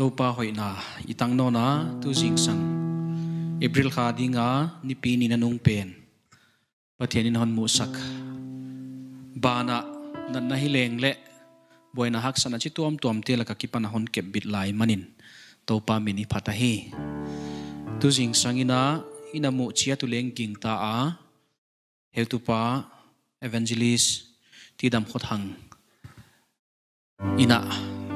to pa hoi na itang no na tu jing sang april kha dinga ni pi ni nanung pen pathian in hon mu sak bana nan na hi leng le. Boina hak sana chi tuam tuam te la ka ki pana hon kep bit lai manin. To pa mini phata hi tu jing sangina ina mu chia tu leng king ta a heu tu pa evangelist ti dam khot hang. Ina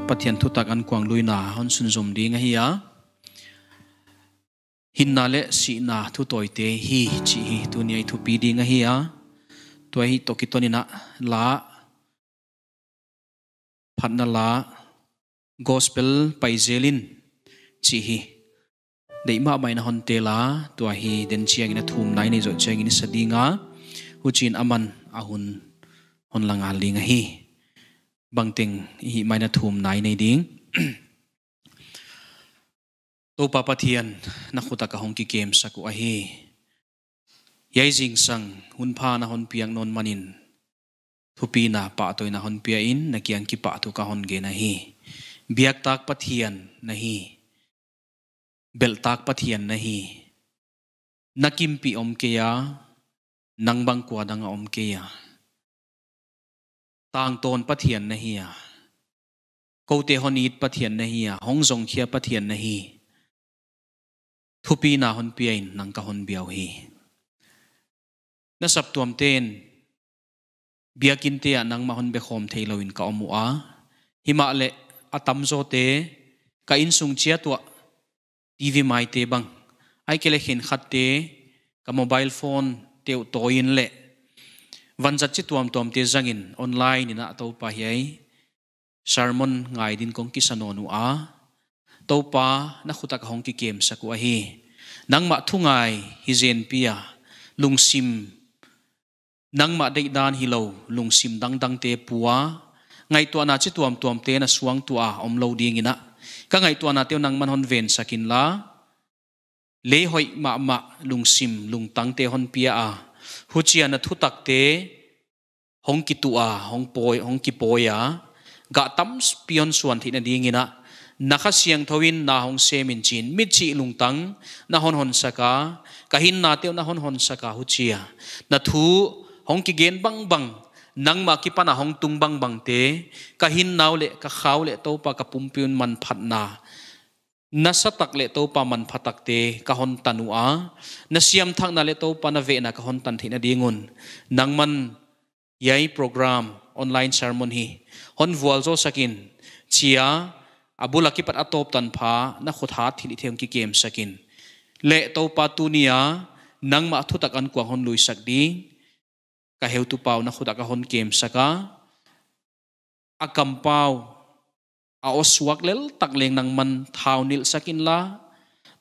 pathian thu tak an kwang luina hon sun zum ding hi ya hin na le si na thu toy te hi chi hi tu ni ai thu pi ding hi ya tu hi to ki tonina la phat na la gospel pai zelin chi hi dei ma mai na hon te la tu hi den chiang ina thum nai nei zo chiang in sadinga hu chin aman ahun hon langa linga hi bằng tình hi mai na thum nai nei ding to pa pathian na khuta ka hong ki kem saku a hi. Yai jing sang, hun pha na hon piang non manin. Thupi na pa toy na hon pia in, na kiang ki pa tu ka hon ge na hi. Biak tak pathian na hi. Bel tak pathian na hi. Nakim pi om ke ya, nang bang kwa dang om ke ya. ต่างตนปะเทียนนะเฮียกูเตหนีดปะเทียนนะเฮียห้องสงเคียปะเทียนนะฮีทุปีนาหนเปียนนังกะหนเบียวฮีนั่นสับตัวมเตนเบียกินเตียนังมาหนเบคอมเทลวินกะอมัวหิมาเละอตัมโซเตกะอินสุงเชียตัวทีวีไม่เตบังไอเคเลเห็นขัดเตกะบโมบายโฟนเตียวโตยินเละ văn ton pathian na tuam a ai zangin online sermon ngai din kong ki sanonu a to pa na khutak hong ki kem saku a hi. Nang ma thungai hi zen pia à. lungsim nang ma dei dan hi lo lungsim dang dang te puwa ngai to na chi tuam tuam te na suang tu a à, om lo ding ina ka ngai to na te nang man hon ven sakin la. Le hoi ma ma lungsim lung tang te hon pia a chia na thu tak te hong ki tu a hong poi hong ki poi a. Ga tam spion suan thi na ding ina. Nakha siang thawin na hong semin chin. Mit chi lung tang na hon hon saka. Kahin na te na hon hon saka hu chia na thu hong ki gen bang bang. Nang ma ki pana hong tung bang bang te. Ka hin naw le ka khaw le to pa ka pumpiun man phat na nasa le to pa man phatak te, ka na siam thak na le to pa na ve na kahon tan thina dingun. Nangman yai program, online sermon hi hon vual zo sakin. Chia, abula ki pat atop tan pha, na khotha thili them ki kem sakin. Le to pa tu nia nang ma thu tak an kwa hon lui sak ding ka heu tu pau na khuda ka hon kem saka. A kam pau a oswak lel tak leng nang man thau nil sakin la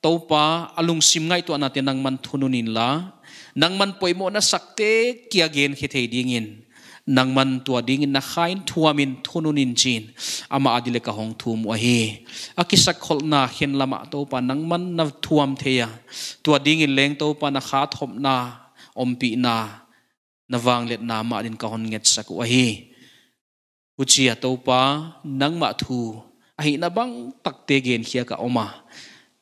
to pa, alung sim ngai to na te nang man thununin la nang man poimo na sakte kia gen khe thei dingin. Nang man tua dingin na khain thuamin thununin chin ama adile ka hong thum wa hi akisak khol na khen lama to pa nang man na thuam theya. Tua dingin leng to pa na kha thom na, ompi na na wang let na ma din ka hon nget sak wa hi uchia to pa thu, ahi na bang takte gen khia ka oma.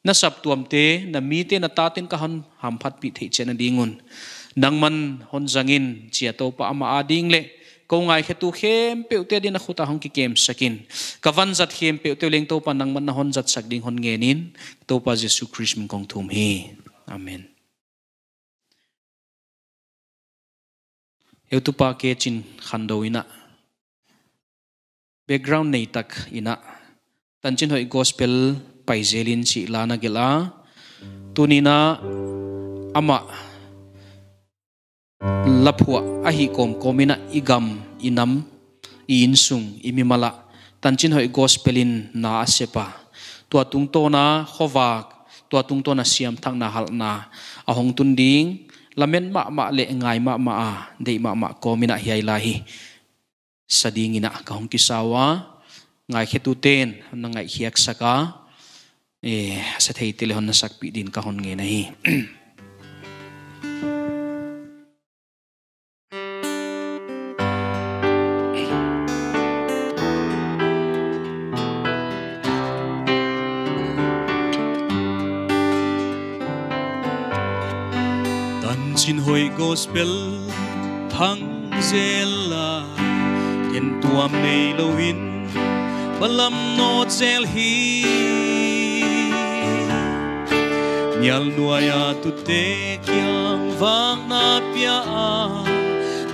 Na sap tuam te, na mi te na ta tin ka han ham phat pi thei chen dingun nang man hon zangin chia to pa ama ading le, ko ngai khe tu khem pe te din na khuta hong ki kem sakin kavan zat khem pe te leng to pa nang man na hon zat sak ding hon ngenin to pa jesu christ min kong thum hi amen. Eu tu pa ke chin khando ina background nei tak ina. Tan chin hoi gospel pai zelin chi lana gela tunina ama laphua ahi kom komina igam inam iinsung imimala tan chin hoi gospelin na asepa tua tung to na khowak tua tung to na siam thang na hal na. Ahong tun ding, lamen ma ma le ngai ma ma a, dei ma ma komina hiailahi. hiai sadingina ka hong kisawa. Ngai khetu ten na ngai khiak saka e sa thei tele hon na sak pi din ka hon nge na hi. Tan gospel tang zel in tuam nei lo in balam no zel hi. Nyal nuaya à tu te kyang vang na pia a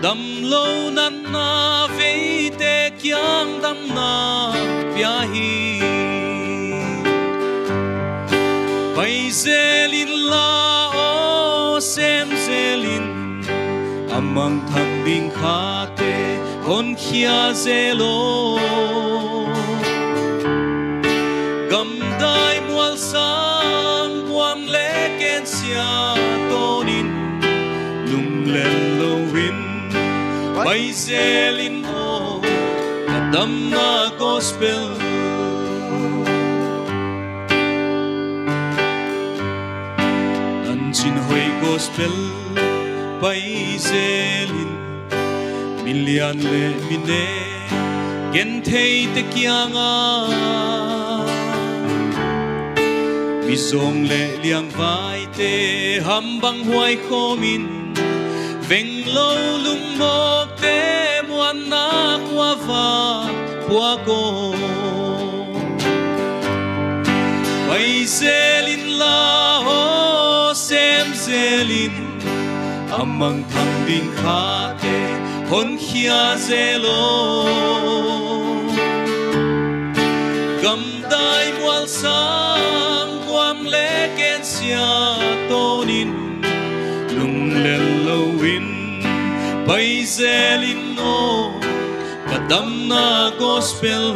dam lo nan na ve te kyang dam na pia hi. Pai zelin la o sem zelin amang thang ding khat te kon khia zelo gam dai mual sang quam le ken sia tonin lung len lo win pai zelin pai zelin million le mine, gen thei te kianga mi zong le liang vai te ham bang huai khomin, veng lo lung mok te muan na kwa va kwa ko Pai zelin la ho sem zelin, amang thang ding khai te hon khia zelo gam dai mual sang quam le ken sia tonin lung lel lo win pai zelin no kadam na gospel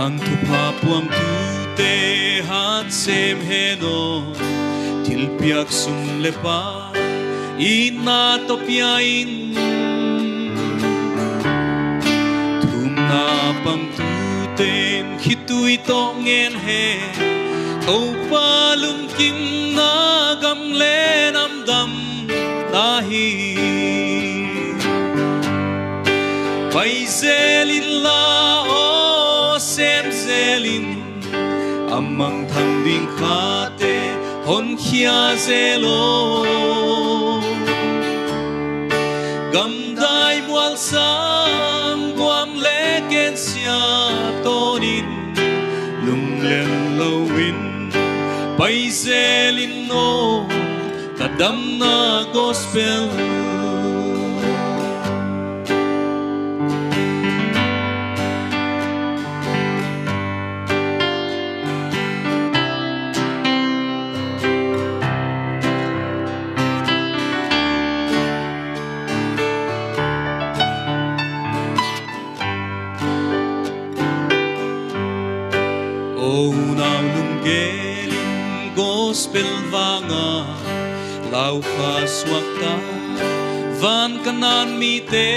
Ang tu pa puam tu te hat sem henon πιάξουν λεπά sum να το ina to να in thum na pam tu ten, khitui to ngen he to pa lung kim na gam le nam dam na hi. Pai zelin la, o sem zelin, amang thang ding kha hon khia zelo. Gam dai mual sang guam le ken sia tonin lung len lo win pai zelin no kadam na gospel. Lau fa suakta van kanan mi te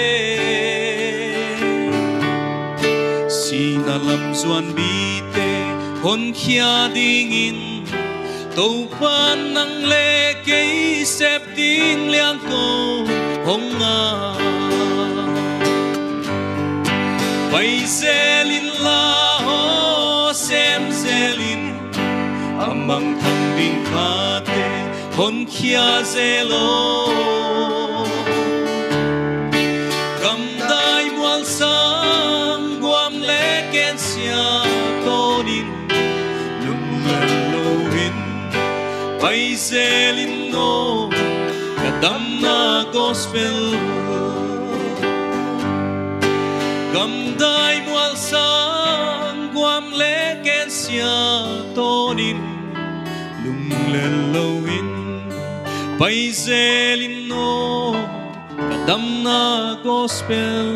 sinalam zuan bi te hon khia ding in to pan nang le ke sep ding liang ko hong nga. Pai zelin con kia khia zelo gam dai mual sáng, guam le ken sia tonin lung len lo win pai zelin no kadam na gospel. Gam dai mual sáng, guam le ken sia tonin lung len lo in pai zelin no, kadam na gospel.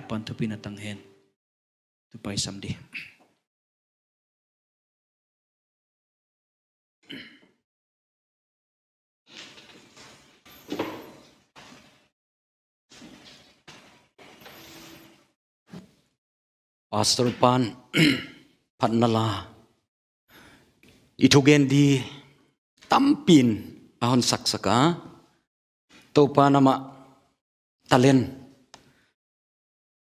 Upan tu pinatang hen tu pai samdi Pastor Pan Patnala Itugen di tampin ahon saksaka. To pa nama talen.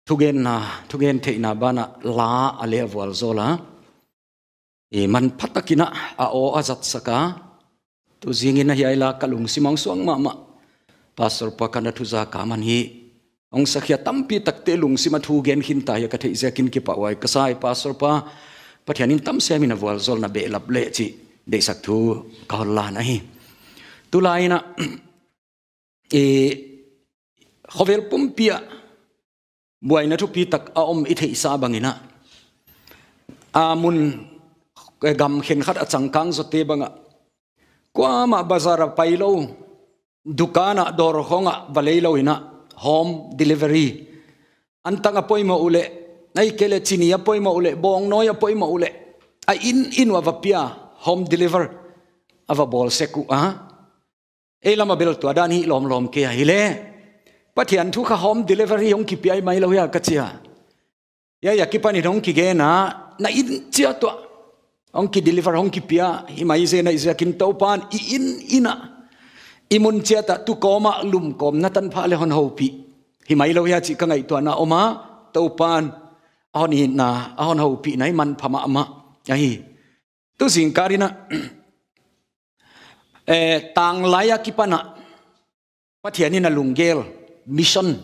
Thugen na, thugen the na bana la ale wal zola. E man phatakina a o azat saka. Tu zingin na hiaila kalung simang suang mama pastor pa kana thuza kaman hi. Ong sakhya tampi takte lung sima thu gen hin ta ya ka thei zakin ki pa wai kasai pastor pa pathianin tam se mina wal zol na be lap le chi de sak thu ka la na hi tu laina e khovel pumpia buai na thu pi tak a om i thei sa bangina a mun gam khen khat a changkang zo te banga kwa ma bazara pailo dukana dor khonga valeilo ina home delivery. Antanga poima ule nai kele chini ya poima ule bong no ya poima ule. A in in wa vapia home deliver. Ava bol seku a e lama bel tu adan lom lom ke hi le. Pathian thu kha home delivery yong ki pi ai mai lo ya ka chia. Ya ya ki pani rong ki na in chia to ong ki deliver ong ki pia hi mai na izia kin to pan i in ina. Imun chia ta tu koma lum kom na tan pha le hon ho pi. Hi mai lo ya chi ka ngai to na oma to pan on hi na on ho pi nai man phama ma ya tu sing karina e eh, tang laya ki pana pathian na lungel mission.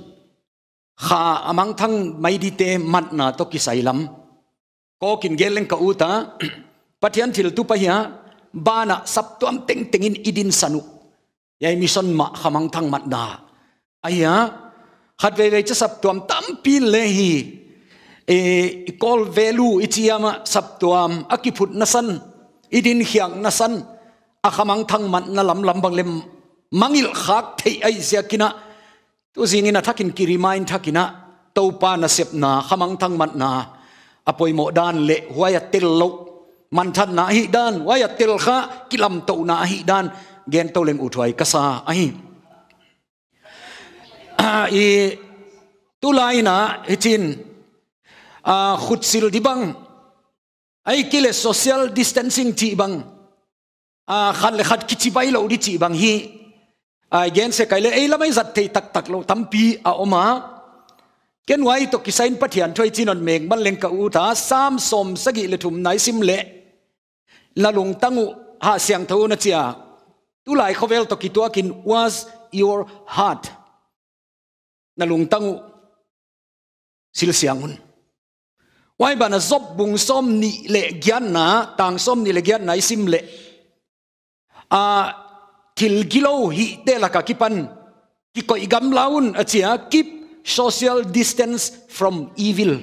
Kha amang thang mai di te mat na to ki sai lam. Ko kin geleng ka uta pathian thil tu pa hiya bana sap tuam teng tengin idin sanu. Yai mission ma khamang thang mat na. Aya khat ve ve cha sap tuam tam pin le hi e call value ichiama saptuam akiput nasan idin hiang nasan akhamang thang man na lam lam bang lem, mangil khak thei ai zia kina. Tu zingina thakin ki remind thakina topa na sep na khamang thang man na. Apoi mo dan le, huaya tel lo. Man than na hi dan, huaya tel kha, kilam to na hi dan. Gen to leng uthwai kasa ai ah, i, tu ขุดสิที่บังไอ้กิเลสโซเชียลดิสเทนซิ่งที่บังขันเลยขัดกิดไปเราดิที่บังฮีไอ้เกณฑ์เสกเลยไอ้ละไม่จัดเทตักตักเราทำปีอาอมาเกณฑ์ไว้ตกิสัยปัทยันช่วยจีนนเมงบันเลงกอูตาสามสมสกิเลถุมไหนซิมเละละลงตั้งหาเสียงเท่านั้นเจียตุไลายเขาเวลตกิตัวกิน was your heart นะลงตั้งสิลเสียงหุ่น wai ba na zop bung som ni le gyan na, tang som ni le gyan na sim le. A, kil gilo hi te la ka kipan. Ki ko igam laun achia keep social distance from evil.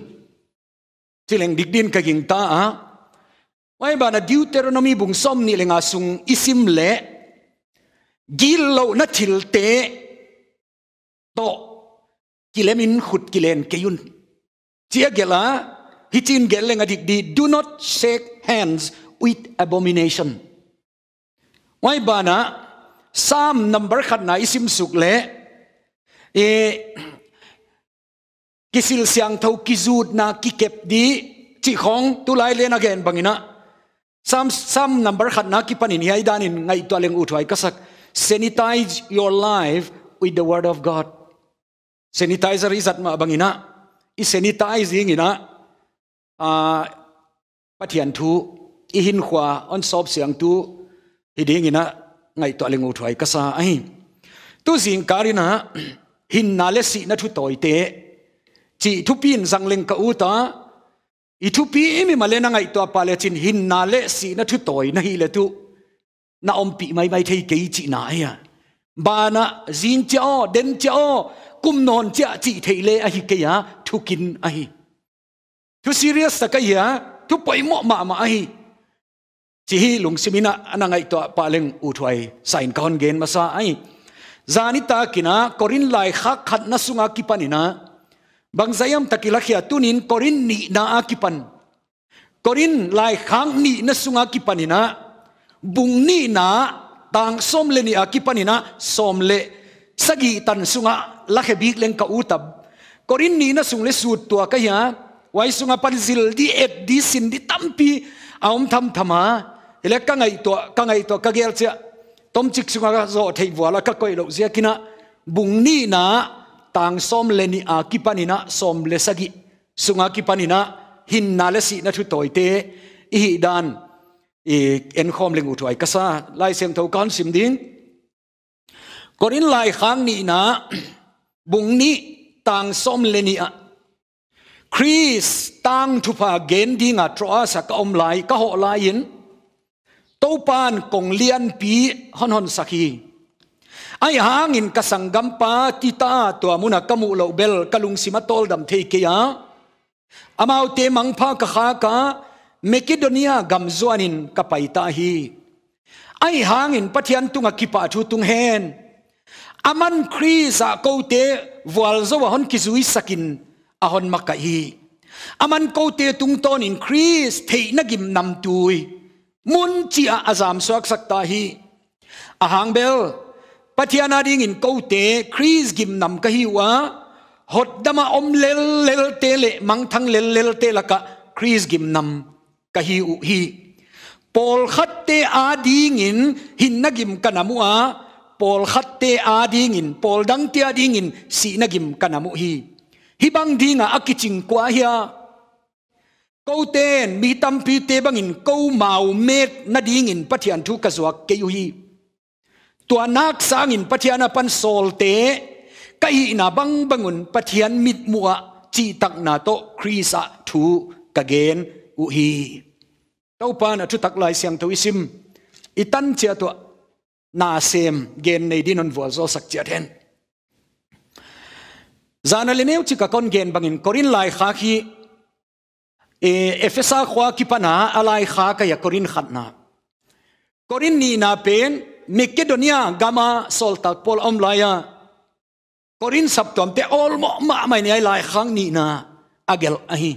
Tileng dikdin ka ging ta a wai ba na deuteronomy bung som ni lenga sung isim le. Gil lo na til te, to kilemin khut kilen keyun chia gela hichin gelenga dik di do not shake hands with abomination. Wai ba na Psalm number khat na isim e kisil siang thau kizut na kikep di chi khong tu lai len again bangina. Psalm Psalm number khat na ki panin hi danin ngai to leng uthwai kasak. Sanitize your life with the word of God. Sanitizer izat ma bangina. I sanitizing ina a pathian thu i hin khwa on sop siang tu hiding ina ngai to lengu thuai kasa ai tu zing karina hin na le si na thu toi te chi thu pin zang leng ka uta i thu pi mi male na ngai to pa le chin hin na le si na thu toi na hi le tu na om pi mai mai thei ke chi na ya ba na zin cha o den cha o kum non cha chi thei le a hi ke ya thu kin a hi thu serious ta ka ya thu poi mo ma ma a hi chỉ hi lung simina anh ngai to pa leng u thuai. Sign con gen masa ai zani ta kina korin lai khak khat na sunga kipanina bang zayam tunin korin ni na akipan. Korin lai khang ni na sunga kipanina bung ni na tang som le ni akipanina som le sagi tan sunga lakhe bik leng ka utab. Korin ni na sung le su tua ka ya wai sunga panzil di et di sin di tampi aum tham thama. Ele ka ngai to, ka ngai to, ka gel cha tom chik sunga ga zo thei wala ka koi lo zia kina. Bung ni na, tang som le ni a ki panina som le sagi sunga ki panina hin na le si na thu toy te. I dan, i en khom leng u thoi kasa lai sem tho kan sim ding. Korin lai khang ni na, bung ni tang som le ni a. Chris tang thu pa gen ding a tro sa ka om lai, ka ho lai in. To pan kong lian pi hon hon sakhi ai hang in ka kasanggam pa tita to amuna kamu lo bel kalung sima tol dam the ke ya. Amau te mang pha ka kha ka makedonia gam zuanin ta hi. Ai hang in pathian tunga kipa thu tung hen. Aman krisa ko te wal zo hon ki zui sakin ahon makai aman ko te tung ton in kris thei na gim nam tui. Mun chi a azam suak sak ta hi. Ahang bel pathiana ding in ko te kris gim nam ka hi wa. Hot dama om lel lel te le, mang thang lel lel te la ka kris gim nam ka hi u hi. Pol khat te a ding in, hin na gim kanamu a. Pol khat te a ding in pol dang te a ding in, si na gim kanamu hi hi bang dinga akiching kwa hia. Câu tên mi tâm pi te bang in câu màu mét na ding in pathian thu ka zuak ke hi tua nak sang in pathian pan sol te kai na bang bangun pathian mit mua chi tak na to krisa thu ka gen u hi tau pa na thu tak lai siang to isim. Itan chia to na sem gen nei dinon vo zo sak chia then. Zana le neu chi ka kon gen bangin korin lai kha khi e efesa khwa ki pana alai kha ka ya korin khatna korin ni na pen macedonia gama solta pol om laya korin sap tom te ol mo ma mai ni lai khang ni na agel ahi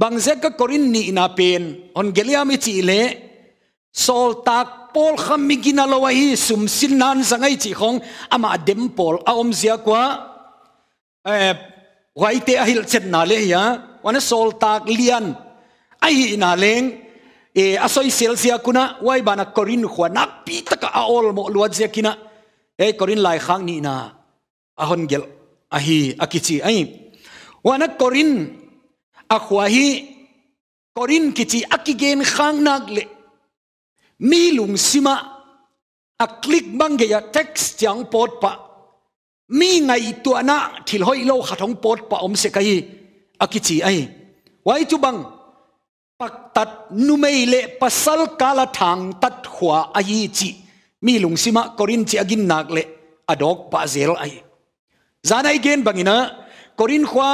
bangze ka korin ni na pen on gelia mi chi le sol tak pol kham mi gina lo hi sum sin nan zangai chi khong ama dem pol a om zia kwa ไว้เตะหิลเจ็ดนาเลยฮะวันนี้โซลตากเลียนไอหินาเลงเออสอยเซลเซียกุนะไว้บานักกรินขวานักปีตะกะอาอลมลวดเซียกินะเอกรินลายข้างนี่นะอาฮอนเกลอาฮีอากิจิไอวันนักกรินอาขวาฮีกรินกิจิอากิเกนข้างนักเลมีลุงซิมาอักลิกบังเกียเท็กซ์ยังปอดปะ wai te ahil chet na le ya wana sol tak lian ai na leng e asoi sel sia kuna wai bana korin khwa nak pi taka a ol mo luat sia kina e korin lai khang ni na ahon gel ahi akichi ai wana korin a khwa hi korin kichi akigen khang nak le mi lung sima a click bang ya text chang pot pa mi ngai tua na thil hoi lo khathong pot pa om se kai akichi ai. Wai chu bang, pak tat nu mei le pasal kala thang tat khwa ai chi. Mi lung sima korin chi agin nak le adok pa zel ai. Zanai gen bangina korin khwa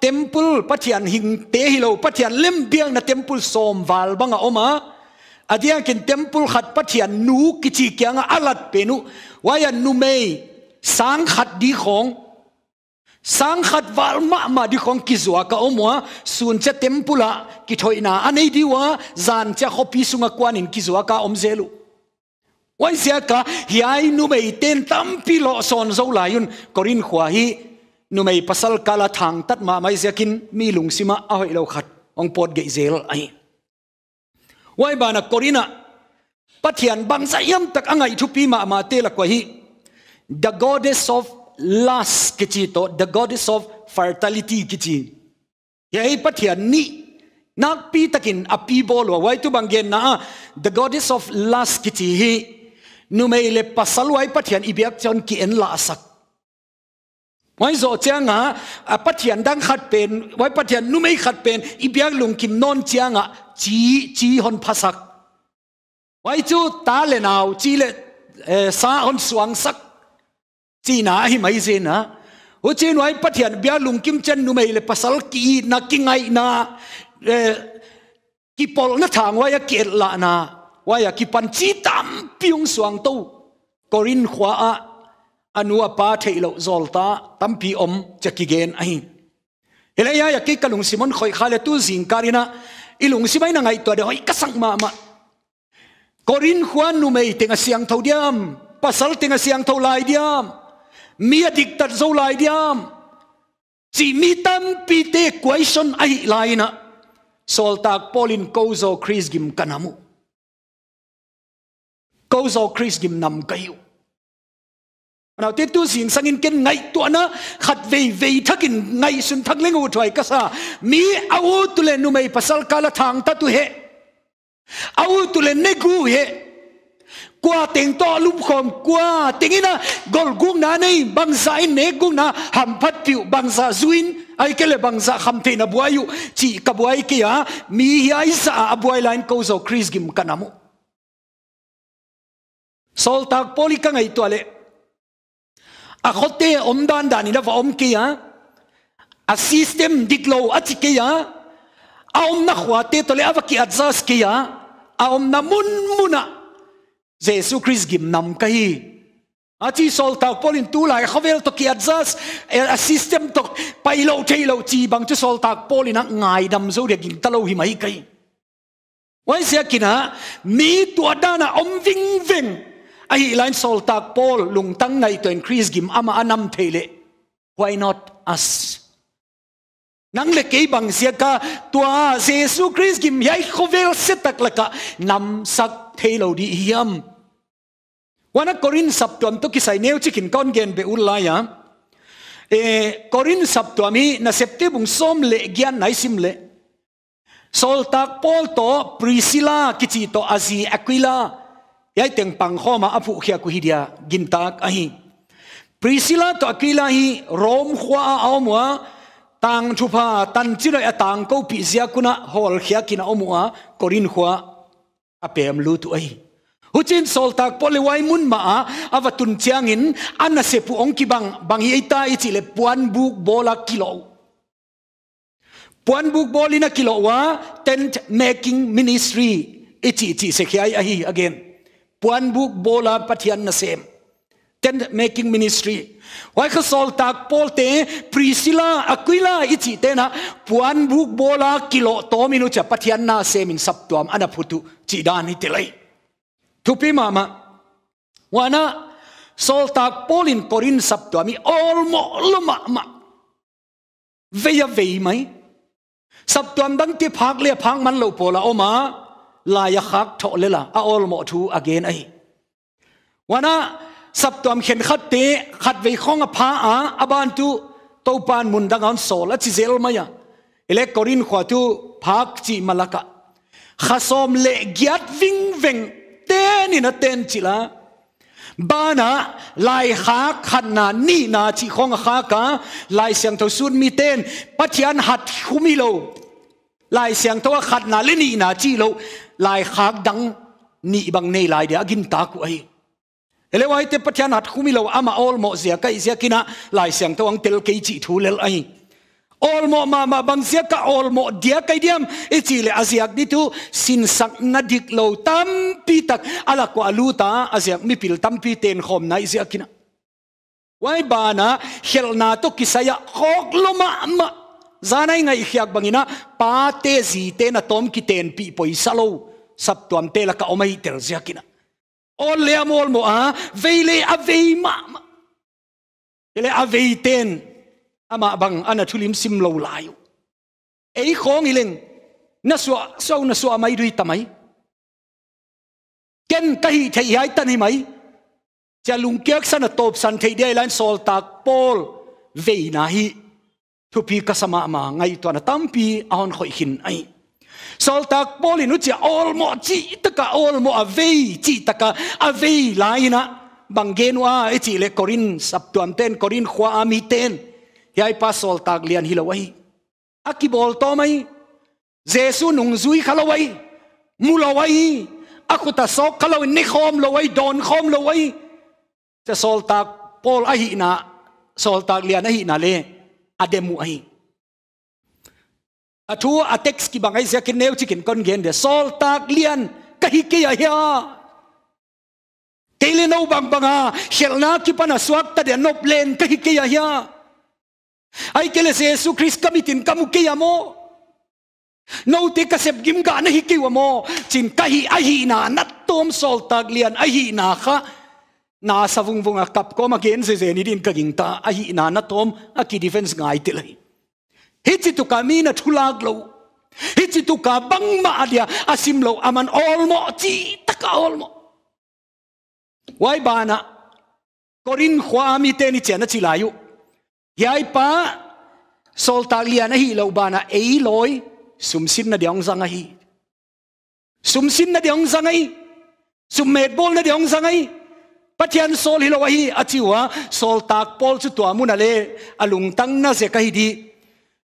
temple pathian hing te hilo pathian lem biang na temple som wal banga oma. Adia ken temple khat pathian nu kichi kyanga alat penu waya nu mei sáng khát đi khong. Sáng khát vào mạ mà đi khong ki zua ka omwa sun cha na. Anh ấy đi diwa zan cha copy sunga kwanin ki zua ka om zelu wai sia ka, hiai nu mei ten tam pi lo son zo la yun korin khwa hi nu mei pasal kala thang tat ma mai kin mi lung sima a hoi lo khat. Ong pot ge zel ai. Wai bana korina, pathian bang sa yam tak angai thu pi ma ma te la kwa hi. The goddess of lust kichi to the goddess of fertility kichi. Yai pathian ni nak pi takin api bolo wai tu banggen na ah, the goddess of lust kichi hi nu mei le pasal wai pathian ibiak chon ki en la sak wai zo changa ah, a pathian dang khat pen wai pathian nu mei khat pen ibiak lung kim non changa ah, chi chi hon phasak. Wai chu ta le naw chi le eh, sa hon suang sak chi na hi mai zin na. Ho chi noi pathian bia lung kim chen nu mai le pasal ki na ki ngai na. Ki pol na thang wa ya ke la na. Wa ya ki pan chi tam piung suang to. Korin khwa a, anua pa theilo zolta tam pi om chaki gen ai hele ya ya ki kalung simon khoi khale tu zing karina ilung simai na ngai to de hoi kasang ma ma. Korin khwa nu mai tenga siang thau diam. Pasal tenga siang thau lai diam mi dik tat zo lai diam. Chỉ mi tâm pi te question ai lai na. Sol tak polin kozo chris gim kanamu kozo chris gim nam kayu nào tiết tu sinh sang in kiến ngay tua na khát về về thắc in ngay sun thắc lên ngủ thoại cả sa. Mi ao tu lên mày pasal kala thang ta tu he. Ao tu lên negu he qua tiếng to lúc khom qua tiếng ina gol gung na nei bang sa in ne gung na ham phát piu bang sa zuin ai kele bang sa kham te na buayu chi ka buai kia mi hi ai sa buai line ko zo chris gim kanamu sol tak poli ka ngai to le a à khote om dan dan ina va om kia a à system diklo a chi kia a om na khwate to le avaki adjust kia a om na mun muna Jesus Christ gim nam kahi. Achi sol Tak polin tu lai khavel to ki adjust, a system to pailo thailo chi bang chu sol tak polin ngai dam zo de ging talo hi mai kai. Wai sia kina, mi tu adana om ving ving a hi line sol tak pol lung tang ngai to increase gim ama anam thele why not us? Nang le kei bang sia ka, tua Jesus Christ gim yai khovel setak laka nam sak thailo di hiam วันนั้นกรินสับตัวมตุกิใส่เนวจิกินก้อนเกนเบอุลไลยะเอกรินสับตัวมีนาเซปเตบุงส้มเละกียนไนซิมเละสอลตักพอลโตปริซิลากิจิโตอาซีเอควิลายายเตียงปังข้อมาอภูขียกุฮิดยากินตักอหิปริซิลาโตอควิลาฮิโรมขวาเอามัวต่างชุพาตันจิโนยต่างกูปิเสียกุนะฮอลเขียกินเอามัวกรินขวาอเปมลูตุไอ tak pole wai mun ma avatun chiangin anna se ki bang bang hi ta le puan buk bola kilo puan buk bolina kilo wa tent making ministry, ichi ichi se khai ahi again. Puan buk bola pathian na sem. Tent making ministry. Wai kha sol tak pol te priscilla aquila ichi te na, puan buk bola kilo to minu cha pathian na sem in sap tuam ana phutu chi dan hi te lai. ทุพิมามะวานะโซลตากโปลินกอรินสับตัวมีออลมอลมะมะเวียเวียไหมสับตัวดังที่พักเลียพังมันเลวโปละโอมาลายคักทอเลละอาออลมอทูอเกนไอวานะสับตัวเข็นขัดเตะขัดเวยข้องอภาอาอบานตุตปานมุนดังอันโซละจีเซลมายะเอเลกอรินขวาตุพักจีมาละกะข้าสอมเลกยัดวิงเวง เตนี่นะเตนจิละบานะลายขาขันนานี่นาที่ของขากะลายเสียงทสุดมีเตนปัจจันหัดคุมิโลลายเสียงตัวขัดนาลนี่นาจีโลลายขากดังนี่บังในลายเดียกินตากุไอเลวัยเตปัจจานัตคุมิโลอามาออลโมเสียกะอิเสียกินะลายเสียงตวงเตลเกจิทูเลลไอ all mo ma ma bang zia ka all mo dia kai diam. E chi le aziak di tu, sin sak na dik lo tam pi tak. Ala ko aluta aziak mi pil tam pi ten khom na izia kina. Wai bana hel na to kisaya khok lo ma ma. Zanai ngai khiak bangina, pa te zi te na tom ki ten pi poi salo sap tuam te la ka omai tel zia kina. All le amol mo a veile a vei ma ele a veiten ten ama bang ana thulim sim lo lai ei khong hileng na so so na so mai dui tamai ken kai thei hai tan hi mai. Cha lung kyak san top san thei dei lan sol tak pol ve na hi. Thu pi kasama ma ngai to na tampi ahon khoi hin ai. Sol tak pol inu cha all mo chi taka, all mo ave chi taka ave ve lai na. Bangenwa e chi le korin sap tuam ten korin khwa ami ten hay pasol tak lian hilawai akibol to mai. Jesu nung zui khalawai mulawai aku ta sok khalaw ni khom lawai don khom lawai cha sol tak pol ahi na sol tak lian ahi na le ademu ahi atu a text ki bangai se kin neu chikin kon gen de sol tak lian kahi ke ya ya Kailan no bang banga, shelna ki pana swak ta de nop len kahi ke ya ya ai kele se Yesu Christ kamitin kamu ke amo no te kasep gim ga na hi ke mo chin kahi hi na nat tom sol tag lian hi na kha na sa vung vung a kap ko ma gen se se ni din ka ging ta na na tom a ki defense ngai te lai hi chi tu ka mi na thulag lo hi chi tu ka bang ma dia asim lo aman all mo chi taka all mo why bana Corin khwa mi te ni chena chilayu yai pa, sol tak lian hi, lo bana ei loi, sum sin na diong zanga hi. Sum sin na diong zang hi. Sum met bol na diong zang hi. Pathian sol hi lo hi achiwa sol tak pol chu to mun ale alung tang na se ka hi di.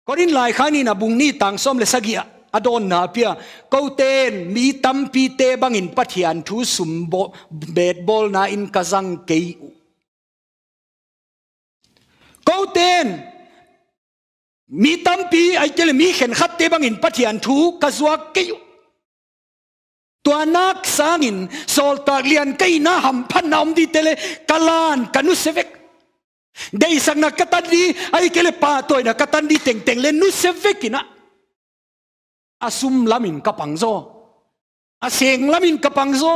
Korin lai khani na bung ni tang som le sagia adon na pia. Ko ten mi tam pi te bangin pathian thu sum bo bet bol na in kazang ke ko tên, mi tam pi ai kele mi khen khat te bangin thú cá zua ke tua nak sangin sol tak lian cái na ham phan nam di tele kalan kanu sevek dei sang na katan di ai kele pa toy na katan di teng teng le nu sevekina asum lamin kapangzo aseng lamin kapangzo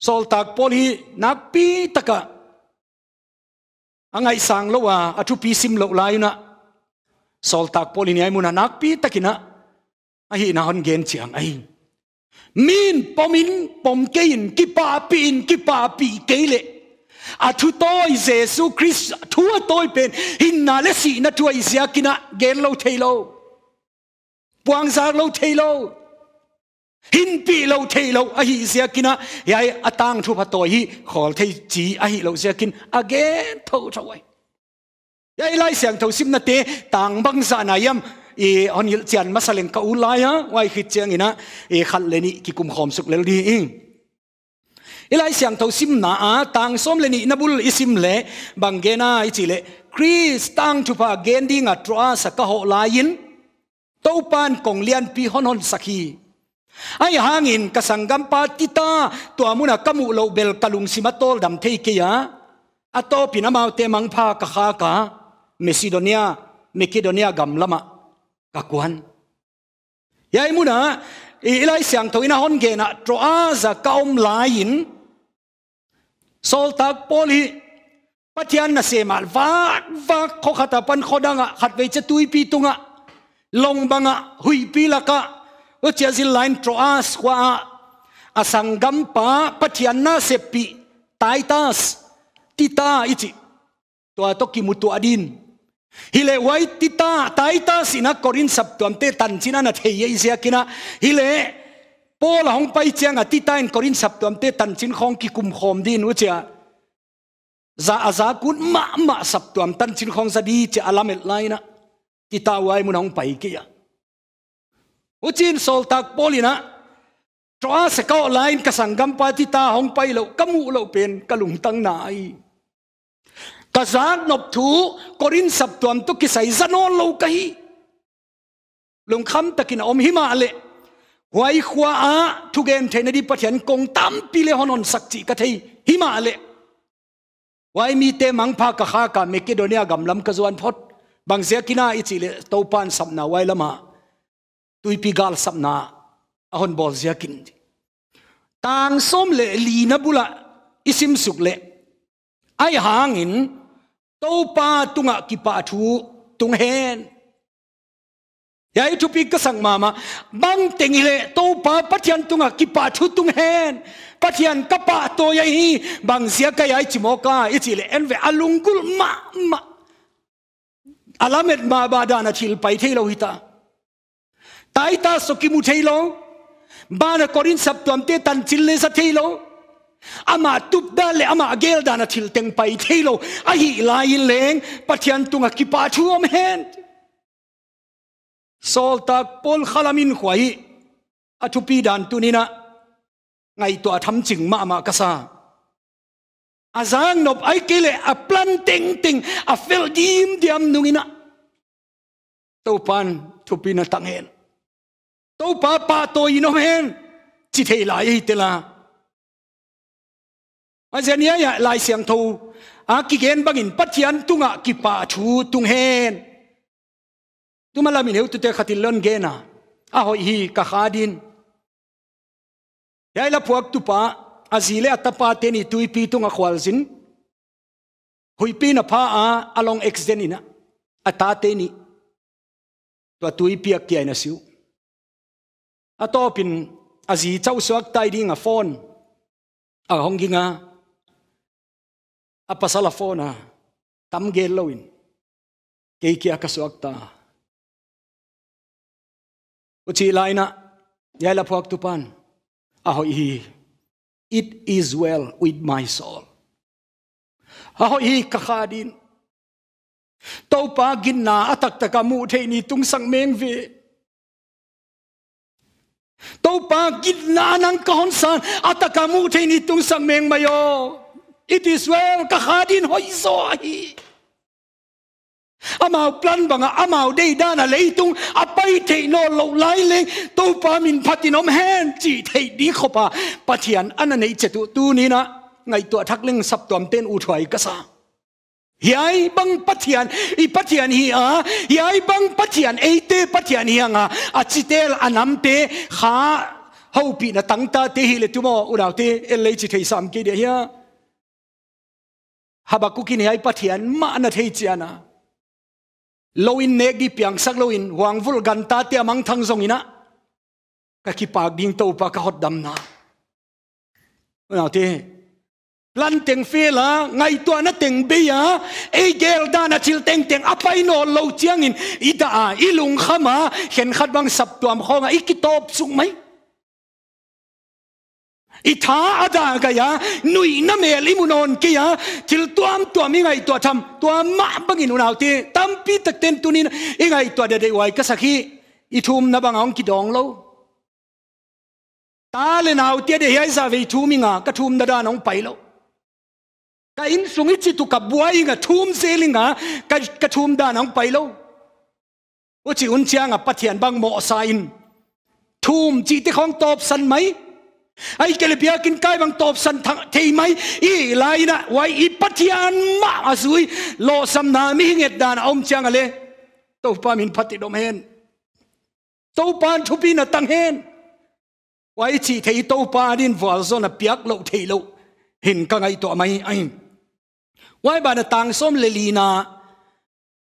sol tak poli nakpi taka angai sang lo wa atu pi sim lo lai na. Sol tak poli ni ai muna nakpi takina. Ahi na hon gen chiang ai min pomin, pom kein ki pa pin ki pa pi kele a thu toi jesu christ thu toi pen, hin na le si na tu ai sia kina gen lo thailo buang zar lo thei lo hin pi lo thei lo a hi zia kina yai atang thu pa to hi, khol thei chi a hi lo zia kin. Again, tho thawai yai lai siang tho sim na te, tang bang sa na yam. E on yil chian masaleng ka ulaya wai khit chang ina. E khat le ni ki kum khom suk lel di ing ilai e siang tho sim na a, tang som le ni nabul isim le. Bangena ichile chris, tang thu pa gen ding a tra sa ka ho lai in. To pan kong lian pi hon hon sakhi ai hangin kasangam pa tita tua muna kamu lo bel kalung simatol dam thei ya ato pinamau te mang pha ka kha ka Macedonia Macedonia gam lama ka kwan yai muna ilay siang to ina hon ge na troaza kaum lain sol tak poli patian na semal va va kho khata pan khodanga khat ve hui pilaka pi ก็เจ้าสิไลน์ตรัจสว่าอาสังกัมปะปัจจันาเสปิไทยตาสติตาอิจิตัวตกิมุตัวดินฮิเลไวติตาไทยตาสินะกอรินสับตัวมเตตันสินะนทเฮียอิเซียกินะฮิเลโปลหงไปเจียงติตาอินกอรินสับตัวมเตตันสินของกิกุมหอมดินวเจียาอาซาคุนมะมะสับตัวมตันสินของซาดีเจอลามเอลไลนะติตาไว้มุนหองไปกี้ uchin sol tak polina troa se ka line ka sangam pa ti ta hong pai lo kamu lo pen kalung tang nai ka zak nop thu korin sap tuam tu ki sai zanon lo ka hi lung kham takin om hima ale huai khwa a thu gen thena di pathian kong tam pi le honon sak chi ka thei hima ale wai mi te mang pha ka kha ka makedonia gam lam ka zuan phot bang zia kina ichi le to pan sapna wai lama tui pi gal sapna ahon bol zia kin tang som le li na bula isim suk le. Ai hangin to pa tunga ki pa thu tung hen. Yai thu pi ka sang mama, bang teng le to pa pathian tunga ki pa thu tung hen. Pathian ka pa to yai, bang zia ka yai chimoka ichi le enve alungul ma ma. Alamet ma ตายตาสกิมุเทโลบ้านกอรินสับตัวมเตตันจิลเลสเทโลอามาตุบดาเลอามาเกลดานาทิลเต็งไปเทโลอาฮิลายเลงปัจยันตุงกิปาชัวมเฮนสอลตากปอลขลามินขวายอทุปีดันตุนีนะไงตัวทำจึงมามากษาอาจางนบไอเกลอปลันติงติงอเฟลดีมเดียมนุงินะตัวปันทุปีนะตังเห็น to pa pa to ino hen chi thei lai hi tela azania ya lai siang tho a ki gen bangin pathian tunga ki pa thu tung hen tumala min heu tu te khatil lon gena a hoi hi ka khadin yai la puak tu pa azile atapa te ni tuipi tunga khwalzin huipi na pha a along exden ina ata te ni to tuipi akia na siu atopin azi chau suak tai ding a phone. A honginga apa pasala phone tam gel loin ke kia a kasuak ta. Uchi laina ya la phuak tu pan. A hoi hi, it is well with my soul. A hoi hi ka khadin to pa gin na atak taka mu the ni tung sang meng ve to pa gin na nang kahon san. Ataka mu the ni tung sang meng mayo. It is well ka khadin hoi zo hi amau plan banga amau dei dana leitung apai the no lo lai le. To pa min phatinom hen, chi thei di khopa. Pathian ananei chetu tu ni na. Ngai to thak leng sap tom ten u thwai ka sa hiai bang pathian i pathian hi a hiai bang pathian e te pathian hi anga a chitel anam te, kha ho pi na tang ta te hi le tumo urau te el le chi thei sam ke de hiya habakukin hiai pathian ma na thei chiana loin nek di piang sak loin wang vul gan ta te amang thang zong ina. Ka ki pak ding to pa ka hot dam na. Urau te lan teng fe la, ngai to na teng be ya. E gel da na chil teng teng, apai no lo chiang in ida a ilung khama hen khat bang sap tuam khonga ikitop sung mai. I tha ada ga ya, nui na me li mu non ke ya. Til tuam tuam mi ngai to tham tuam ma bang inu nau te tam pi tak ten tunin i ngai to de de wai ka sakhi i thum na bang ong ki dong lo. Ta le nau te de hai sa ve thu mi nga, ka thum da da nong pai lo ka in sungi chi tu ka buai nga thum se li nga ka ka thum da nong pai lo o chi un chiang a pathian bang mo sa in thum chi te khong top san mai ai ke le bia kin kai bang top san thang thei mai i lai na wai i pathian ma asui lo sam na mi nget dan om chang ale to pa min phati dom hen to pan thu pi na tang hen wai chi thei to pa din wal zo na piak lo thei lo hin ka ngai to mai ai wai ba na tang som le li na?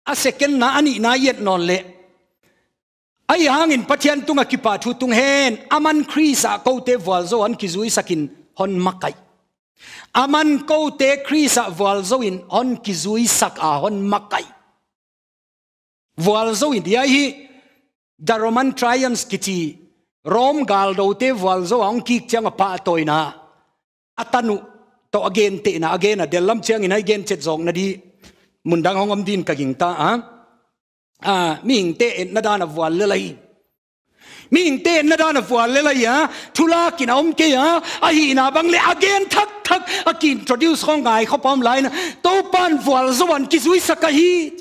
A second na ani na yet non le. Ai hang in pathian tunga kipa thu tung hen. Aman krisa ko te wal zo an kizui sakin hon makai. Aman ko te krisa wal zo in on kizui sak a hon makai. Wal zo in dia hi. The roman triumphs kiti rom gal do te wal zo ang ki chang pa toina atanu to again te na, again a delam chang in again chet zong na di. Mundang hongom din kaging ta a à mình tệ na đan of wal lelai mình tệ na đan of wal lelai ya thula kin om ke ya a hi na bang le again thak thak. A kin introduce khong ngai kho pom line to pan wal zowan ki zui saka hi.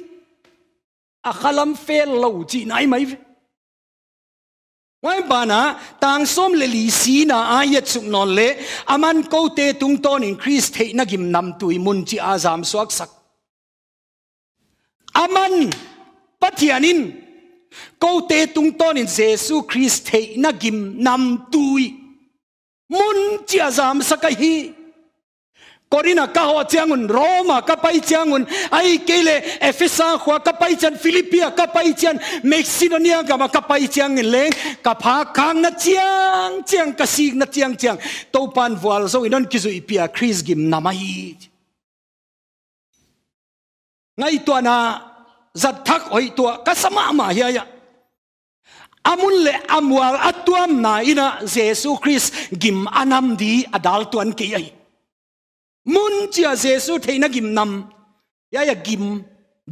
A khalam fel lo chi nai mai Wai bana tang som le li si na ayat suk non le aman ko te tung ton increase the na gim nam tui mun chi azam suak sak aman pathianin ko te tung tôn in jesu Christ thei na gim nam tui mun chi azam sakai hi Corina kaho chiangun Roma kapai chiangun ai kele Ephesus khwa kapai chan Philippia kapai chan Macedonia gama kapai ka chiang leng kapha kang na chiang chiang kasig na chiang chiang to pan wal so inon kizu ipia, Chris gim namai ngai to na, zat thak oi tua, kasama ma ya ya. Amun le amwal atuam na ina jesu christ, gim anam di adal tuan ke ai mun chia jesu theina gim nam. Ya ya gim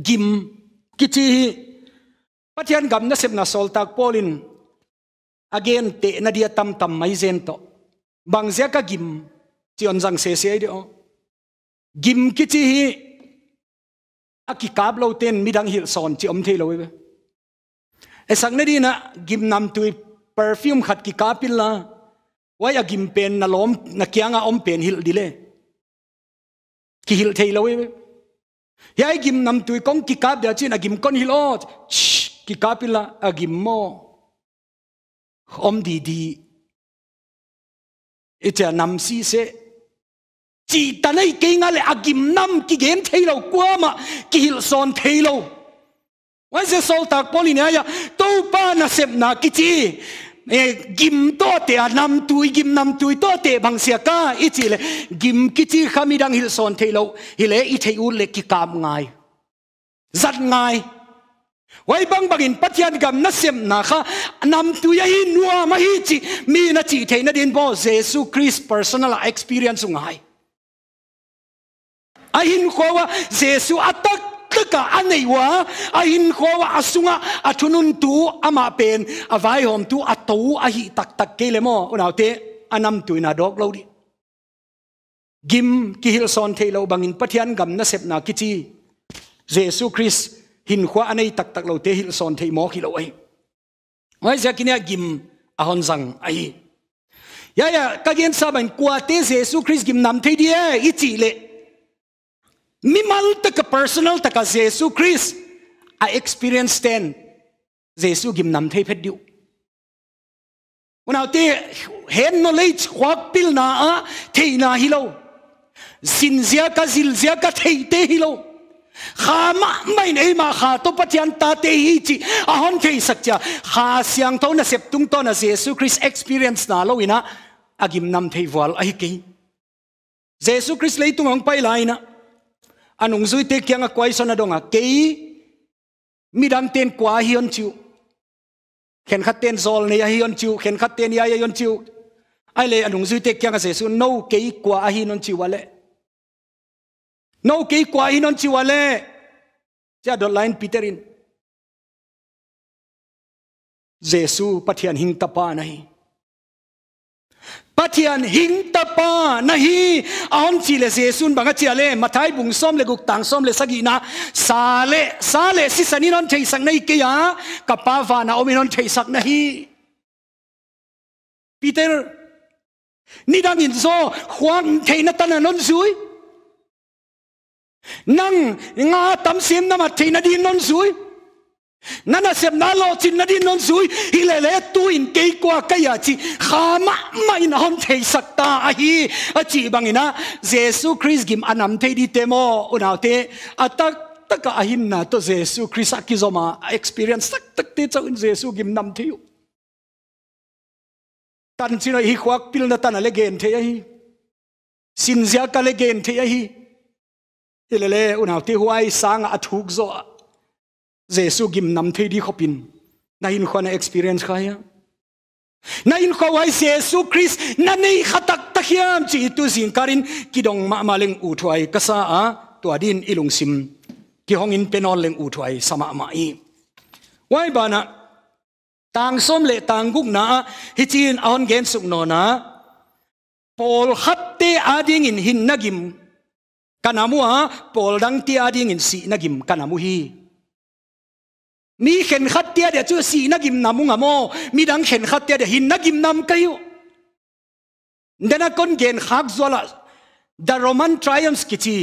gim kichi pathian gam na sep na sol tak polin again, te na dia tam tam mai zen to. Bang zia ka gim chion jang se se de o. Gim kichi a ki kap lo ten midang hil son chi om thei lo we e sang na di na, gim nam tu perfume khat ki kapil la wai a gim pen na lom, na kyanga om pen hil dile ki hil thei lo we ya e gim nam tu kong ki kap da chin a gim kon hil ot. Ki kapila a gim mo. Om di di. E Ita nam si se. Chỉ ta này cái ngã lệ agim nam ki game thấy lâu qua mà ki hil son thấy lâu wan se sol tak poli ne ya. To pa na sep na kichi gim to te à, nam tui gim nam tui to te bang sia ka i chi le gim ki chi khami dang hil son thei lo hi le i thei u le ki kam ngai zat ngai wai bang bangin pathian gam na sem na kha. Nam tu ya à, hi nuwa ma hi chi mi na chi thei na din bo jesu christ personal experience ngai a hin ko wa jesu atak taka anei wa a hin ko wa asunga thunun tu ama pen avai hom tu atu a hi tak tak ke le mo unaw te anam tu na dok lo di gim ki hil son the lo bangin pathian gam na sep na kichi jesu christ, hin khwa anei tak tak lo te hil son the mo ki lo ai mai ja kinia gim, a hon sang ai ya ya, ka gen sa ban kwa te jesu christ gim nam the di e ichi le mi mal ta personal taka jesu christ. A experience ten. Jesu gim nam thei phet diu. Unaw te hen knowledge khwak pil na a thei na hi lo. Sin zia ka zil zia ka thei te hi lo. Kha ma mai nei ma kha to patian ta te hi chi. A hon thei sakcha kha siang to na sep tung to na jesu christ experience na lo ina. Agim nam thei wal ai ke jesu christ leitung ang pai lai na anung zui te kyang a kwai son adonga ke mi dang ten kwa hi on chiu. Khen khat ten zol ne ya hi on chiu. Khen khat ten ya ya on chiu. Ai le anung zui te kyang a se su. No ke kwa hi non chiu wale no ke kwa hi non chi wale cha do line peterin. Jesu pathian hing tapa nahi. Pathian hing tapa nahi aon chi le jesun banga chi ale mathai bung som le guk tang som le sagi na sale sale si sanin on thei sang nei ke ya kapa va na omin on thei sak nahi peter ni dang in zo huang thei na tan non zui nang nga tam sim na ma thina din non sui nana sem na lo chin na din non sui hi le le tu in ke kwa ka ya chi kha ma ma in hom thei sakta a hi a chi bangina jesu christ gim anam thei di temo unaw te atak taka ahin na to jesu christ akizoma experience tak tak te chau in jesu gim nam theu tan chino hi khwak pil na tan ale gen the hi sin zia ka le gen the hi ilele unaw ti huai sang a thuk zo jesu gim nam thei di khopin na in khona experience khaya na in khawai jesu christ na nei khatak takhiam chi tu sing karin kidong ma maleng u thuai kasa a to adin ilung sim ki hongin penol leng u thuai sama ma i wai bana tang som le tang guk na hi chin on gen suk no na pol khatte ading in hin nagim kanamu ha pol dang tia ding in si nagim kanamu hi มีเข็นขัดเตียเดี๋ยวจู่สีนักกิมนำมุงอะโมมีดังเข็นขัดเตียเดี๋ยวหินนักกิมนำกัยเดนักคนเกณฑ์ฮักจวละ the Roman triumphs กิจี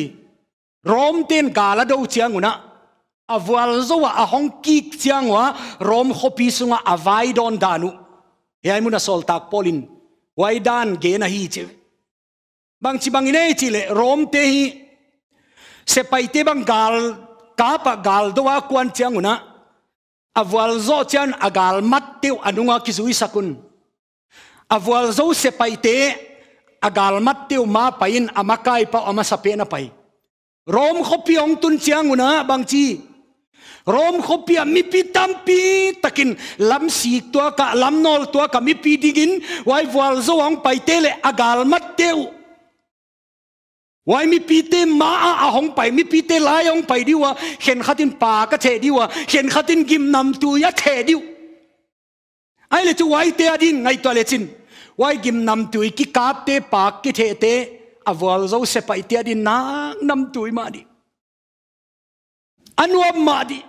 รมเตนกาลดูเชียงุนะอาวลโซะอาฮองกิกเชียงวะรอมขบิสุงะอาวาดอนดานุเฮียมุนะสอลตักพอลินไวดานเกณะฮีเจบางทีบางอินเอจิเลยโรมเตฮีเสพไปเตบังกาลกาปะกาลตัวกวนเชียงุนะ avwal zo chan agal mat teu anunga kizui sakun avwal zo se pai te agal mat teu ma pain amakai pa ama sape na pai rom khopiong tun chiang una bang chi rom khopia mi pi tampi takin lam si to ka lam nol to ka mi pi digin wai wal zo ang pai tele agal mat teu ว่ามีปีเตมาอาหงไปมีปีเตลายองไปดิว่าเห็นขัตินป่าก็เทดิว่าเห็นขัตินกิมนำตัวยะเทดิวไอ้เลจูไว้เตอดินไงตัวเลจินไว้กิมนำตัวยกิกาเตปากกิเทเตอาวอลเราเสไปเตอดินนางนำตัวยมาดิอันว่ามาดิ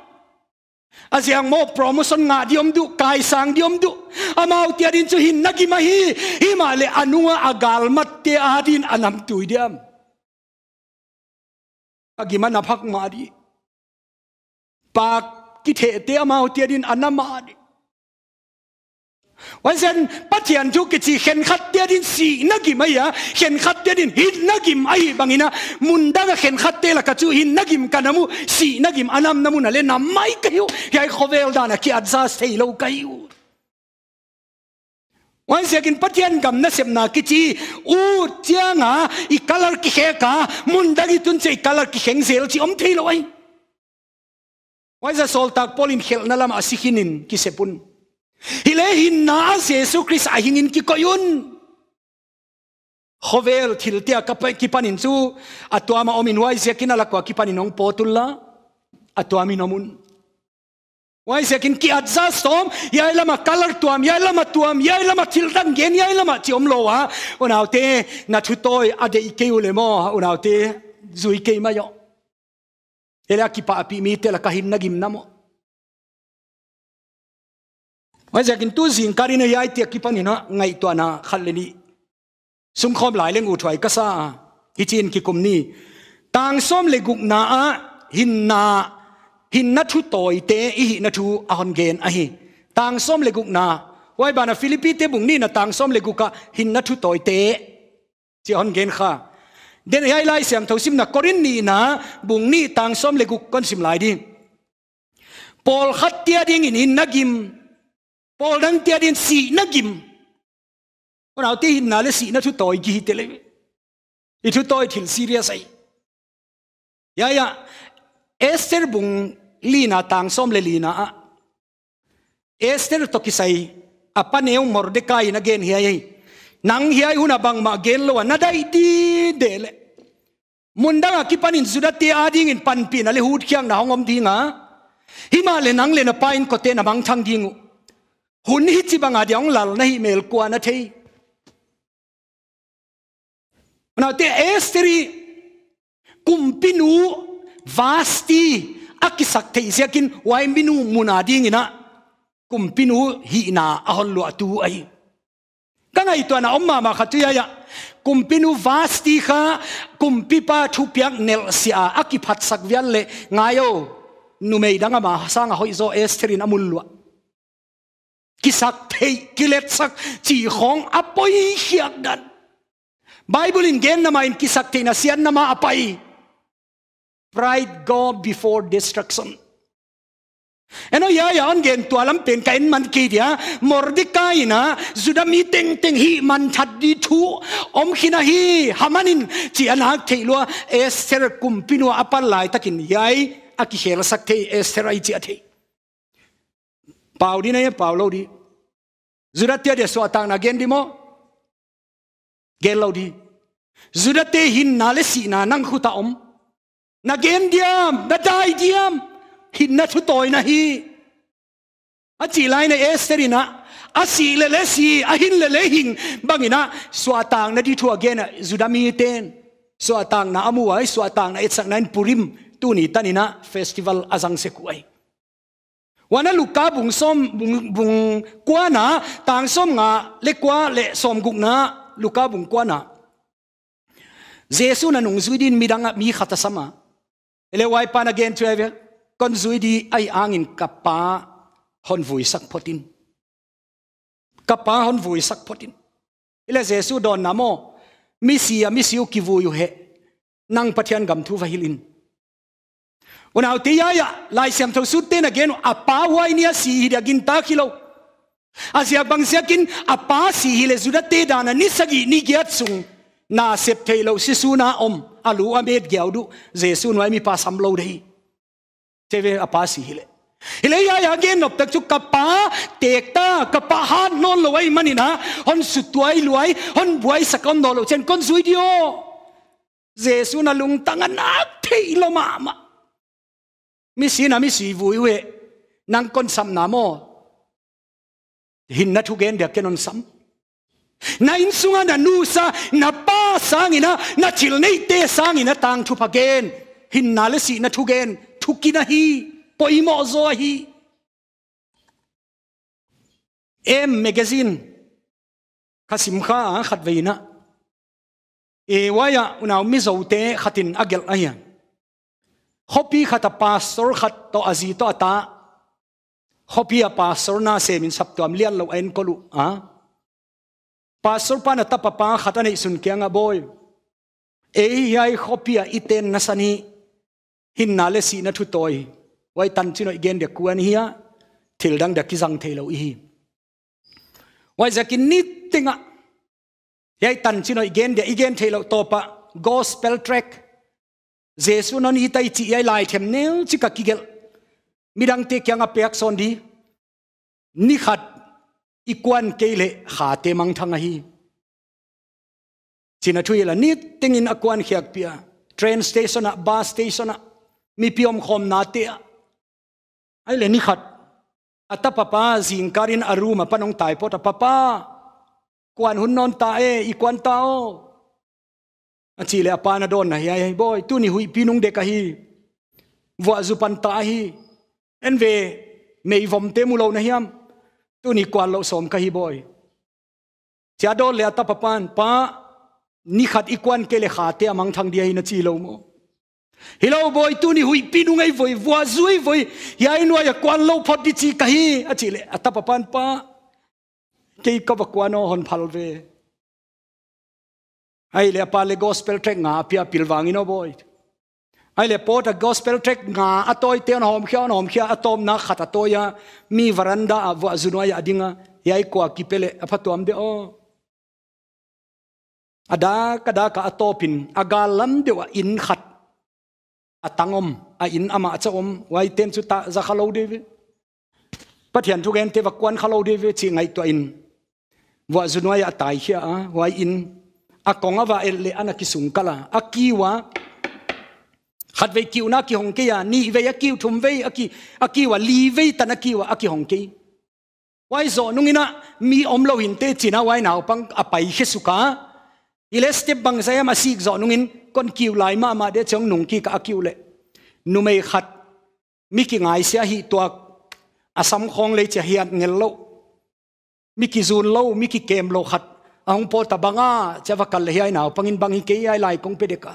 อาเซียงโมโปรโมชั่นงาดิอมดุกายสังดิอมดุอามาอุติอดินจูหินนักกิมาฮีฮิมาเลอันุวะอากาลมัตเตอดินอันนำตัวยเดียม agi agiman aphak ma di pak ki the te amau ti din anam ma di wan sen, pathian chu ki chi khen khat te din si na gi mai ya. Khen khat te din hin na gim ai bangina. Munda ga khen khat te la ka chu hin na gim kanamu si na gim anam namu na le na mai ka yu khovel da ki adza sei lo ka wan sekin pathian gam na semna kichi u chianga i color ki khe ka mun dagi tun che color ki kheng zel chi om thei lo ai. Wai za sol tak polin khel na lam asikinin ki sepun hile hin na jesu christ a hingin ki koyun khovel thil tia ka pa ki panin chu atwa ma omin wai sekin ala kwa ki panin ong potulla atwa mi nomun Why sekin ki atza storm ya lama color tuam ya lama tuam ya lama tildan gen ya lama ti om lo wa unaute na thu toy ade ike ule mo unaute zui ke ma yo ele ki pa api mi te la kahin na gim namo Why sekin tu zin karina ya ti ki pani na ngai to na khalleni sum khom lai leng u thwai ka sa hi chin ki kum ni tang som le guk na a hin na hin na thu toy te, i hi na thu a hon gen a hi tang som le guk na. Wai ba na philippi te bung ni na tang som le guk ka hin na thu toy te. Chi hon gen kha. Den e hai lai sem tho sim na korin ni na, bung ni tang som le guk kon sim lai di. Pol khat tia ding in hin na gim. Pol dang tia din si na gim. Con ti hin na le si na thu toy gi te le. I thu toy thil serious ai. Ya ya. Esther bung lina tang som le lina a Esther to kisai apa neung Mordecai na gen hiai nang hiai huna bang ma gen lo na dai di dele. Mundanga kipanin sudati ading in panpi na le hut kyang na hongom dinga hima le nang le na pain ko te na bang thang dingu hun hi chi banga diong lal na hi mel kwa na thei. Na te Esther kumpinu vasti akisak thei siakin wai minu muna ding ina. Kumpinu hi na ahon lu atu ai. Kanga ito na omma ma khatuya ya kumpinu vasti kha kumpipa pa thu piak nel sia akiphat sak vial le. Ngayo nu mei danga ma sanga hoi zo esterin amul lu kisak thei kilet sak, chi khong apoi hiak dan. Bible in gen na ma in kisak thei na sian na ma apai pride God before destruction. Eno ya ya on gen tua lam pen kain man ki dia, Mordecai na, zuda mi teng teng hi man that di thu, om khina hi, hamanin, chi anak theilo Esther kum pinu apal lai takin yai aki hel sak the Esther ai chi athe pau di na ye, pau lo di. Zuda tia de so atang na gen di mo. Gen lo di. Zuda te hin na le si na nang khuta om na gen diam, na dai diam, hin na thu toy na hi. A chi lai na esterina a si le le si, a hin le le hing. Bangina swa tang na di thu again zudami ten. Swa tang na amu ai, swa tang na etsak nain purim. Tu ni tanina festival azang se kuai wana luka bung som, bung bung kwa na, tang som nga, le kwa le som guk na luka bung kwa na. Jesu na nung zuidin midanga mi khata sama ele wai pan again to have con zui di ai angin kapa hon vui sak potin kapa hon vui sak potin ele jesu don namo. Mi sia mi siu ki vui he. Nang pathian gam thu va hilin unau ti ya ya, lai siam tho su ten again apa wai nia si hi gin ta kilo asia bang sia kin apa si hi le zuda te dana ni sagi ni giat sung. Na sep thailo si su na om alu amet gyau du, jesu noi mi pa sam lo dei teve apa si hile. Hile ya ya gen nop tak chu kapa tek ta kapa han non lo wai mani na hon su tuai luai, hon buai sakon no lo chen kon zui dio. Jesu na lung tangan ak thei lo ma ma. Mi si na mi si vui we, nang kon sam na mo. Hin na thu gen dia kenon sam na insunga na nusa, na pa sangina, na chil nei te sangina tang thu pagen hin na le si na thu gen thu ki na hi poimo zo hi. Em magazine khasim kha ah, khat veina e waya una mi zo te, khatin agel aya hopi khata pastor khat to azi to ata hopi a pastor na semin sap to am lian lo en kolu a ah pastor pa na tapapa khata nei sun kya nga boy? Ei, yai khopia iten na sani. Hin na le si na thu toy wai tan chino igen de kuan hia thil dang da ki jang thelo hi wai zakin ni tinga. Yai tan chino igen de igen thelo topa. Gospel track. Jesu non hi tai chi yai lai them nel chi ka kigel. Midang te kyang a pek son di ni khat ikwan keile kha te mang thanga hi. China thui la ni tingin quan khiak pia. Train station a, bus station a, mi piom khom na te ai le ni khat. Ata papa zing karin aru aruma panong tai pot papa. Quan hun non ta e quan tao achi le apa na don na hi boy, tu ni hui pinung de ka hi. Vua zu pan ta hi. En ve mei vom te mu lo na hiam. Tu ni kwan lo som ka hi boy cha do le ata papan pa ni khat ikwan ke le kha te amang thang dia hi na chi lo mo Hello boy tu ni hui pinu ngai voi vua zui voi ya inwa ya kwan lo phot di chi ka hi a chi le ata papan pa ke ka ba kwano hon phal ve ai le pa le gospel track nga pia pilwangino boy ai le pot a gospel track nga atoi à te on hom khia on hom khia atom à na khat atoya à mi varanda a wa zunwa ya dinga yai kwa kipele aphatom de o ada kada ka atopin agalam de wa in khat atangom a in ama chom wai ten chu ta za khalo de vi pathian thu gen te wa kwan khalo de vi chi ngai to in. Wa zunwa ya tai khia wai in. ขัดเวกิวนักกิหงกี้อ่ยนี่เวกิวทุ่มไวอกิอักิวะลีไวตันอกิวะอักิหงกี้ไว้โซนุงินะมีอมโลหินเตจินะไว้หนาวปังอไยเฮสุกาอิเลสเตบังเซมาสีกโซนุงินก้นกิวไลมามาเดชงนุงกี้กับอักิวเลนุเมขัดมิกิงายเสียหิตัวอาสัมคงเลยจะเฮียนเงินโลมิกิจูนโลมิกิเกมโลขัดองโปตะบังอาจะวักกันเลยไอ้หนาวปังอินบังฮิเกียไอไลคงเปเดกา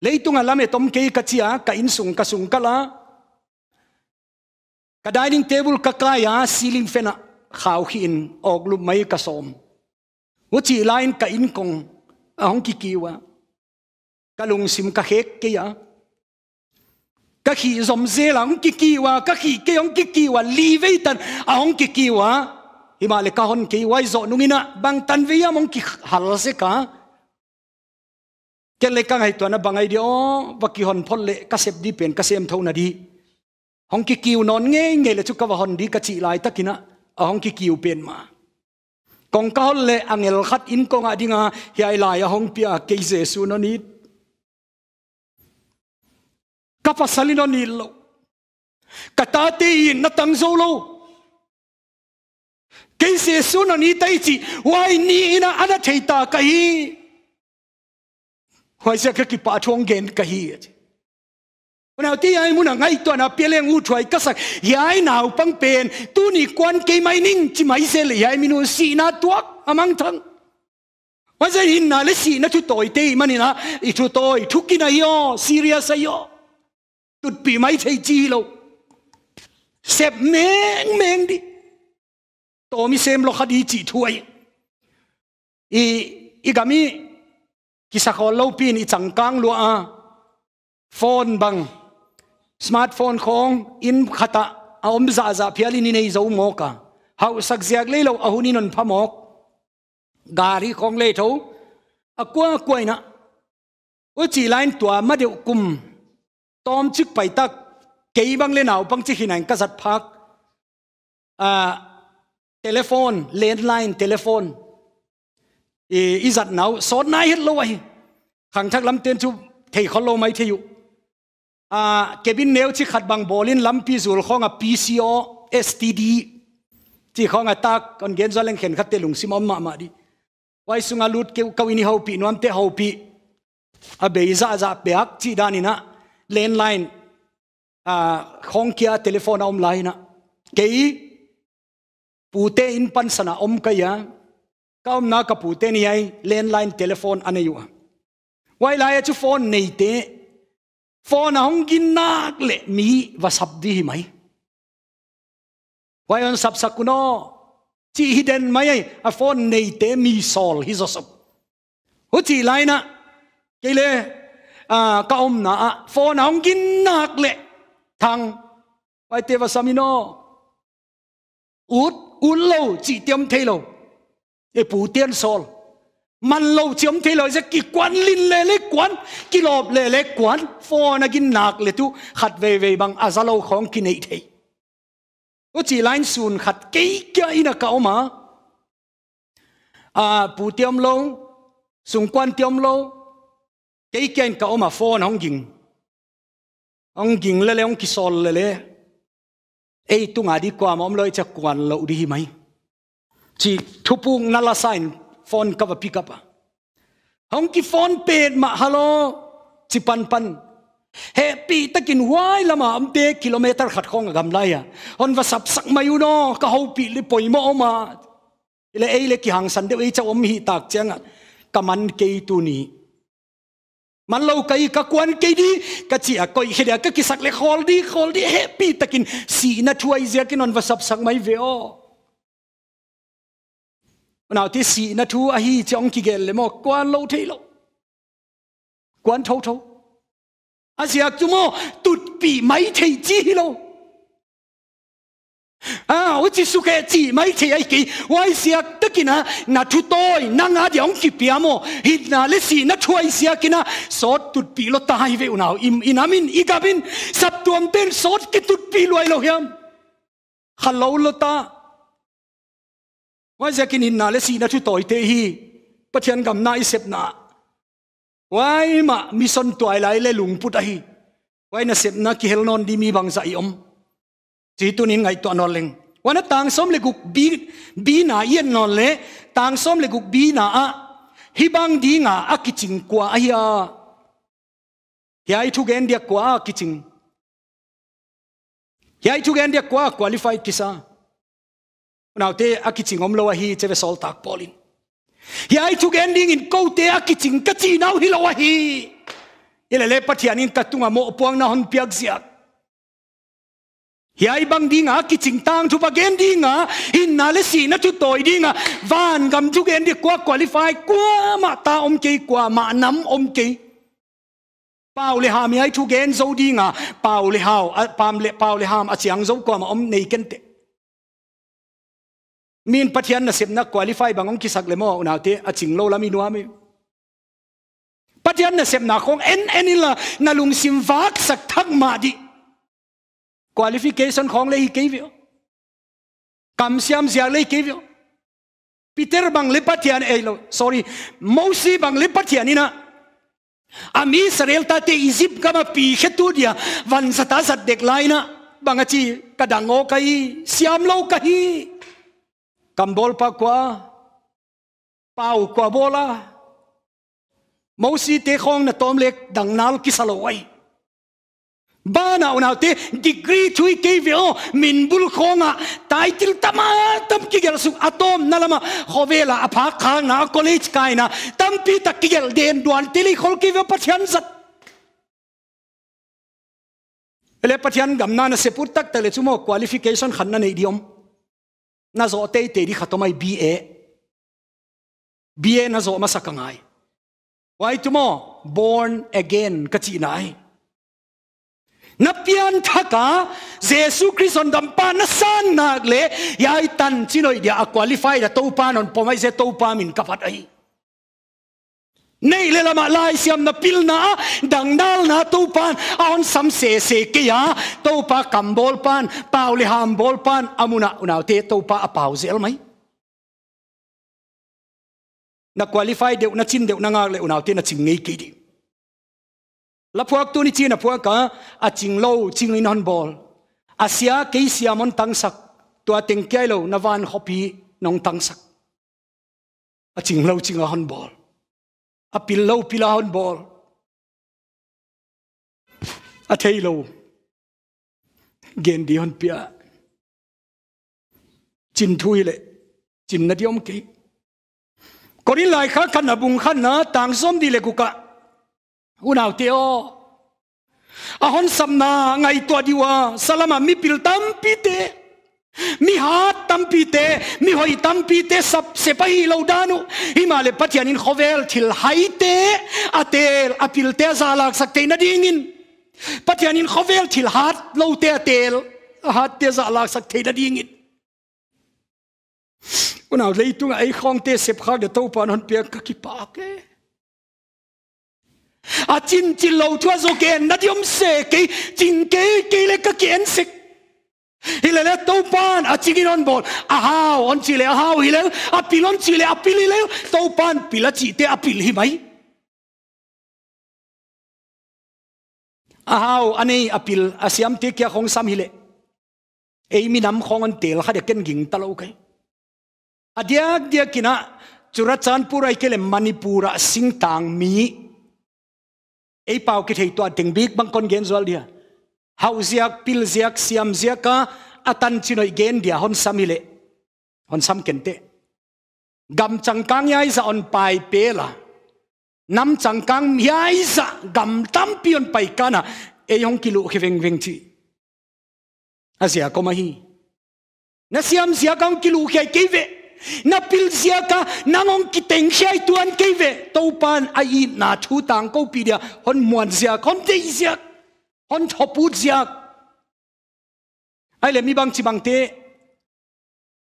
leitunga lame tom ke ka chia ka in sung ka sung kala ka dining table ka kaya, ceiling fena khaw hi in ok lu mai ka som. Uchi line ka in kong ahong ki kiwa. Ka sim ka hek ke ya. Ka khi zom ze lang ki kiwa, ka khi ke ong ki kiwa, li ve tan ahong ki kiwa. Himale ka hon ki wai zo nungina, bang tan ve ya mong ki hal se ka. เกลเลกังไอตัวนั้นบางไอเดียวว่ากิฮอนพลเลกเสพดีเปลี่ยนกเสมเท่านาดีห้องกิกิวนอนเงี้ยเงี้ยเลยชุกกะว่าหอนดีกะจีลายตะกินะห้องกิกิวเปลี่ยนมากองก้าเลอังเอลขัดอินกองอดิงาเฮียลายห้องเปียเกยเซซูนนิดกับภาษาลินนิลกตาตีนนตังโซโลเกยเซซูนนิดไตจีวายนีนะอันเทตากะฮี hi hoài sẽ cái bà chuông gen cái hi nào tí ai muốn ngay tuần nào bia lên u chuối cái sắc yai nào băng bền tu ni quan cái mai ninh chỉ mai sẽ lấy yai minu si na tuak amang thang mà giờ hin na lấy si na tu tội tê mà na ít tu tội tu kia na yo serious yo tu bị mai thấy chi lo sẹp meng meng đi to mi xem lo khadi chỉ thui i i gami kisa ko lo pin i changkang lu a ah. phone bang. Smartphone khong, in khata, a om za za phiali ni nei zo mo ka ah. hau sak ziak le lo ahuni non phamok gari khong le tho. A kwa kwai na. O chi line tua ma de kum. Tom chik pai tak, kei bang le naw pang chi hinan ka zat phak. A telephone, landline telephone i giật nào sót nai hết lâu ấy. Khang thắc lắm, tên chú, thầy khó lâu mấy thầy à cái bên nếu chỉ khát bằng bolin lắm pi zul không à PCO STD chỉ không à ta còn gen cho lên khen khát tên lùng sim mà mà đi. Quay xuống lút kêu câu ini hậu pi nuam te hậu pi à bây giờ giờ beak chỉ đàn na. Landline. À không kia, telephone online lại na. Cái pu te in pan sana om ka ya ka om na ka te ni ai, landline telephone ane yu wai lai chu phone nei te. Phone a hong gin nak le mi va sab di hi mai. Wai on sab sakuno chi hidden mai a phone nei te mi sol hi zo sab hu chi lai na cái lệ à ka om na phone a hong gin nak le, thang. Wai te va samino út út lâu chỉ tiêm e pu để sol. Man lâu chiếm thế lâu sẽ kỳ quan linh lệ lệ quan kỳ lọp lệ lệ quan phò na gin nạc lệ tu, khát về về bằng à azalo khong lâu không kinh ấy thế có chỉ lại sun khát cái cái ina cao mà. À bù tiêm lâu xung quan tiêm lâu cái in cao mà phò na không kinh ông kinh lệ lệ ông kỳ sol lệ lệ ei tu nga di kwa mom loi cha quan lo di mai chi thupung nala sign phone ka pick up hong ki phone pe ma hello chi pan pan he pi takin wai lama amte kilometer khat khong gam lai ya hon va sap sak mayu no ka ho pi li poi mo ma ile ei le ki hang san de ei cha om hi tak chang kaman ke tu ni man lo kai ka kwan ke di ka chi a koi hedia ka ki sak le khol di khol di happy takin si na thuai zia kin on vasap sak mai ve o nào tí si na thu a hi chong ki gel le mo kwan lo thei lo quan thâu thâu a sia à à, chu mo tut pi mai thei chi lo à ôi chỉ su cái chỉ mấy thế ấy kì. Quay xia tất kỹ na thu tôi na ngã đi ông kịp bia mo hít na lệ xì na chuai xia kia na sốt tụt pi lo tai về nào. Im, in amin igabin sắp tuam tên sốt cái tụt pi loài lo hiam. Hello lo ta quay xia kì na lệ xì na thu tội thế hi? Bắt hiện gam na isep na. Quay mà mission tuai lại lệ lùng put ahi quay na sep na kì hel non đi mi bang sa ông, chỉ tu nín ngay ngày tuần nol leng na tang som lấy gục bi bi na yên non le tang som lấy gục bi na a hi bang di nga a kiching kwa a ya hiai thu gen dia kwa kiching hiai thu gen dia kwa qualified kisa nào te akiching om lo hi cheve sol tak polin hi ai gen ending in ko te akiching kiching ka chi nau hi lo hi. Ile le pathianin katunga mo puang na hon piak ziak. Hiai bang đi ngã tang thu bagen đi ngã in na le si na thu toy đi van gam thu gen đi qua qualify qua ma ta om ke qua ma nam om ke pau le ham ai thu gen zo dinga pau le hao pam le pau le ham a chiang zo qua mà om nei ken te min pathian na sepna qualify bangong kisak lemo le aching lo lami nuami pathian na sepna khong en enila na lung vak sak thak ma di. Qualification khong lấy cái việc kam siam zia lấy cái việc Peter bang le pathian thiền lo, sorry Moses bang le pathian ina. Ami Israel ta te izip kama pi khetu dia van sata sat dek laina bangachi kadango kai siam lo kai kambol pa kwa pau kwa bola Moses te khong na tom lek dang nal kisalawai ba nào nào te degree thui ke veo min bul khonga title tama tam ki gel su atom nalama khovela apha khang na college kai na tam pi tak ki gel den duan tili khol ki ve pathian zat ele pathian gamna na sepur tak tele chumo qualification khanna nei diom na zo te te di khatomai BA BA na zo masakangai. Why tumo, born again kachi nai. Na pian thaka, jesu on dam pa na san nak le yai tan chinoi dia qualify da to pa non pomai je to pa min kapat ai nei le lama lai siam na pil na, dang dal na to pan on sam se se ke ya to pa kam bol pan pau le ham bol pan amuna unau te to pa a pau zel mai. Na qualify deu, na chin deu, na ngak le unau te, na ching ngei ki di. La phuak tu ni chi, na phuak ka, a ching lo, ching in hon bol asia ke siam on tang sak to teng kai lo, na van hopi nong tang sak. A ching lo, ching a hon bol a pil lo pila hon bol a thei lo. Gen di hon pia. Chin thui le. Chin na diom ke. Có đi lại khác khăn là bùng khăn na tang som đi lệ kuka u nào tiêu a hon sam na ngai to diwa. Salama mi pil tam pi te mi ha tam pi te mi hoi tam pi te sap se pa hi lo danu himale patian in khovel thil hai te atel apil te za lak sak te na bát patian in khovel thil hat lo te atel, hat te za lak sak te na dingin. Nào lấy tung ai không te xếp khác để tàu pan hòn bia các kipa ke. A chín chín lâu thua rồi cái nát yếm se cái chín cái cái le các kiến sức hi le tàu pan à chỉ non bol à hao, on chile a à hao hi a à pilon chile a à pil hi le tàu pan pila chi te à pil hi mai. A hao anh ấy à pil à siam te kia không sam hile. Le mi nam không anh tel kha để ken ging talo cái a dia dia kina churachanpur ai kele manipura singtang mi. Ei pau ki thei to ding big bang kon gen zwal dia hau ziak pil ziak siam ziaka atan chinoi gen dia hon samile hon sam kente gam changkang yai za on pai pela nam changkang yai za gam tam pion pai kana e yong kilu khiveng veng chi. Asia komahi na siam sia kang kilu khai keve na pil zia ka nangong kiteng khai tuan keve topan ai na thu tang ko pidia hon muan zia kon te on thop u ziak. Ai le mi bang chi bang te.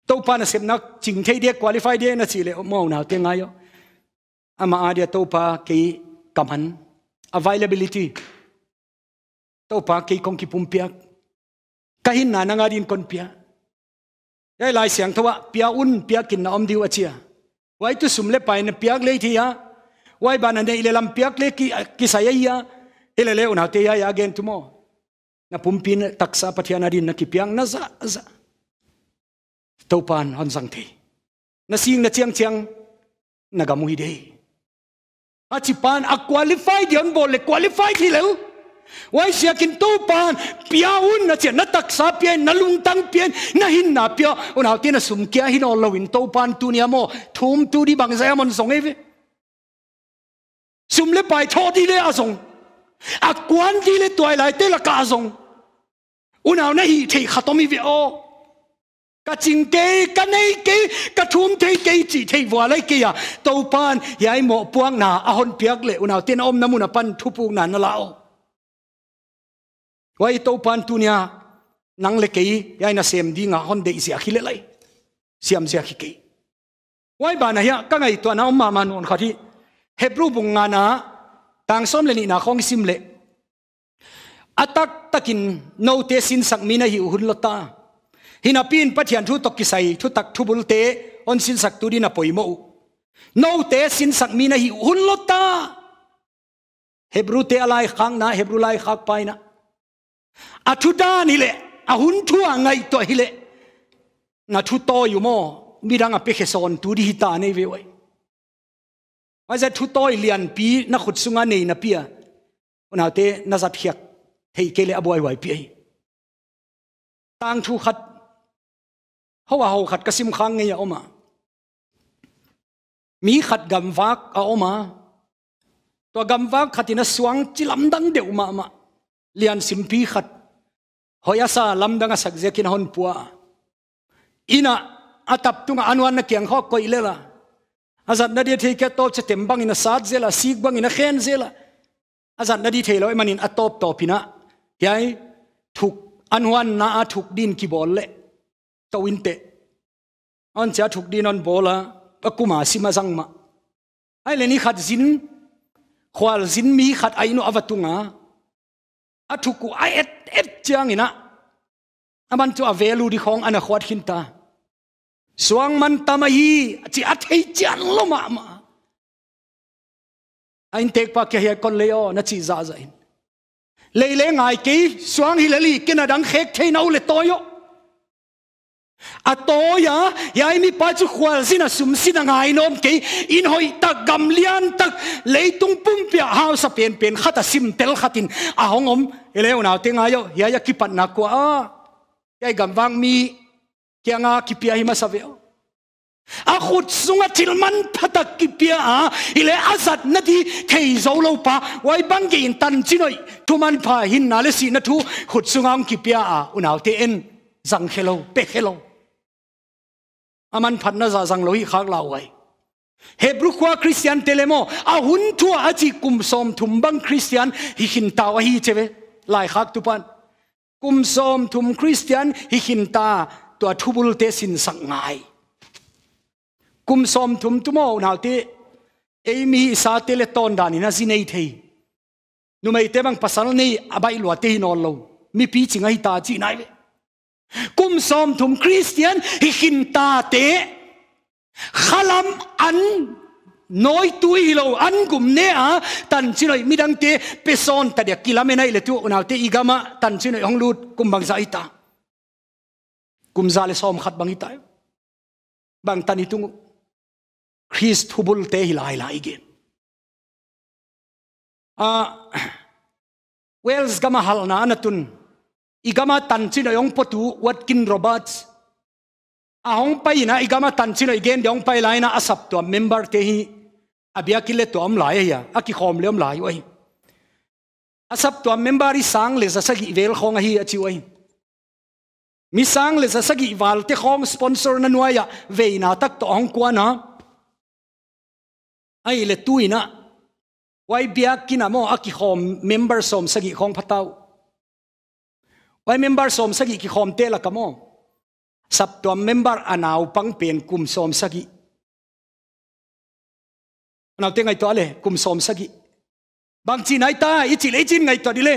To pa na sem nak, ching thei dia, qualify dia, na chi le mo na te ngai yo. Ama a dia to pa ke kam han. Availability. To pa ke kong ki pum piak. Kahin na nanga din kon pia. Ai lai siang thowa pia un, pia kin na om diu achia wai tu sum le pai na piak le thia wai ban na ile lam piak le ki ki sa ya ele le una te ya again tumo na pumpin taksa pathiana din na kipiang na za za. Topan on sang te na sing na chiang chiang nagamuhi dei a chi pan a qualified yon bol, le qualified hi leu wai sia kin pan piaun na chen na tak sa pia, na lung tang pia, na hin na pia. On hau na sumkia hin on lo in to pan tu ni amo. Thum tu di bang za mon song eve sum le pai tho di le a song à quan đi lên tuổi lại tên là cả rồng. U nào nãy hi thì khát tôm về ô. Cả chính kế cả nay kế cả thum thế kế chỉ thế vừa lấy kia à. tàu pan yai mọ buông na à hôn piak lệ. U nào tiên ôm namu na pan, thu buông na nó lão vậy tàu pan tu nha năng lệ kế yai na xem đi ngà hôn đệ sẽ khi lệ lại xem sẽ khi kế vậy bà này các ngày tuần nào mà mà nôn khát hi Hebrew bunga na tang som le ni na khong sim le atak takin no te sin sak mi na hi hun lota hina pin pathian thu tok ki sai thu tak thu bul te on sin sak tu di na poimo no te sin sak mi na hi hun lota hebru te alai khang na hebru lai khak pai na a thu ta ni le a hun thu a ngai to hi le na thu to yu mo mi rang a pe khe son tu di ta nei ve wai ว่าจะทุโต้เลียนปีนักขุดสุงานในนับเปียคนเอาเตนัาจะเพียกเฮเกลอบวยไหวเปียต่างทูขัดเขาว่าเขาขัดกระซิมคังไงเอามามีขัดกำฟักเอาออกมา ตัวกำฟักขัดที่นัะสว่างจิลำดังเดียวมามาเลียนสิมปีขัดหอยาซาลำดังสักเจกินฮอนปัวอินะอาตับตุงอันวันนักเกียงข้อก็อยเลละ azat na dia theke top che tembang ina sat zela sik bang ina khen zela azat na di thelo manin atop topina yai thuk anwan na a thuk din ki bol le tawin te on cha thuk din on bola akuma sima zangma ai le ni khat zin khwal zin mi khat ainu avatunga athuku a et et chiang ina aman chu a value di khong ana khwat hin ta suang man tamahi chi athei chan lo ma. Ma ain tek pa ke he kon leo na chi za za in. Le le ngai ki, suang hi le li kina dang khek thei nau le toyo. A to ya ya mi pa chu khwal sin a sum sin ngai nom ke in hoi ta gam lian tak, leitung pum pia hau sa pen pen khata sim tel khatin. A hong om ele una te nga yo ya ya ki pat na ko a ya gam wang mi kia nga ki pia hi ma sa veo a khut sunga tilman phatak ki pia a ile azat na di thei zo lo pa wai bang ge in tan chinoi thuman pha hin na le si na thu khut sunga ki pia a unaw te en zang khelo pe khelo aman phat na za zang lo hi khak la wai Hebrew kwa Christian telemo a hun thua chi kum som thum bang Christian hi hin ta wa hi cheve lai khak tu pan kum som thum Christian hi hin ta to thubul te sin sang ngai. Kum som thum tumo nào te emi sa te le ton dan ina zinei thei. Nu mai te bang pasal nei, abai lo te no lo. Mi pi chingai ta chi nai kum som thum christian, hi hin ta te, khalam an nói tui lo an gum ne a, tan chinoi midang te, peson ta de kilame nai le tu unaw te igama tan chinoi hong lut, kum bang za ita kum zale som khat bang tai. Bang tani tung Christ hubul te hilai lai gen. A ah, Wales gama hal na anatun igama tan china yong potu, Watkin Roberts. A hong pai na igama tan china igen yong pai lai na asap to member te hi. Abia kile to am lai ya aki khom le am lai oi asap to member ri sang le sa sagi vel khong hi achi oi mi sang le sa sagi wal te khong sponsor na nuaya veina tak to ong kwa na. Ai le tuina wai bia kina mo aki khom member som sagi khong phatau wai member som sagi ki khom te la kamo sap to member anau pang pen kum som sagi anau te ngai to ale kum som sagi bang chi nai ta, i chi le chin ngai to dile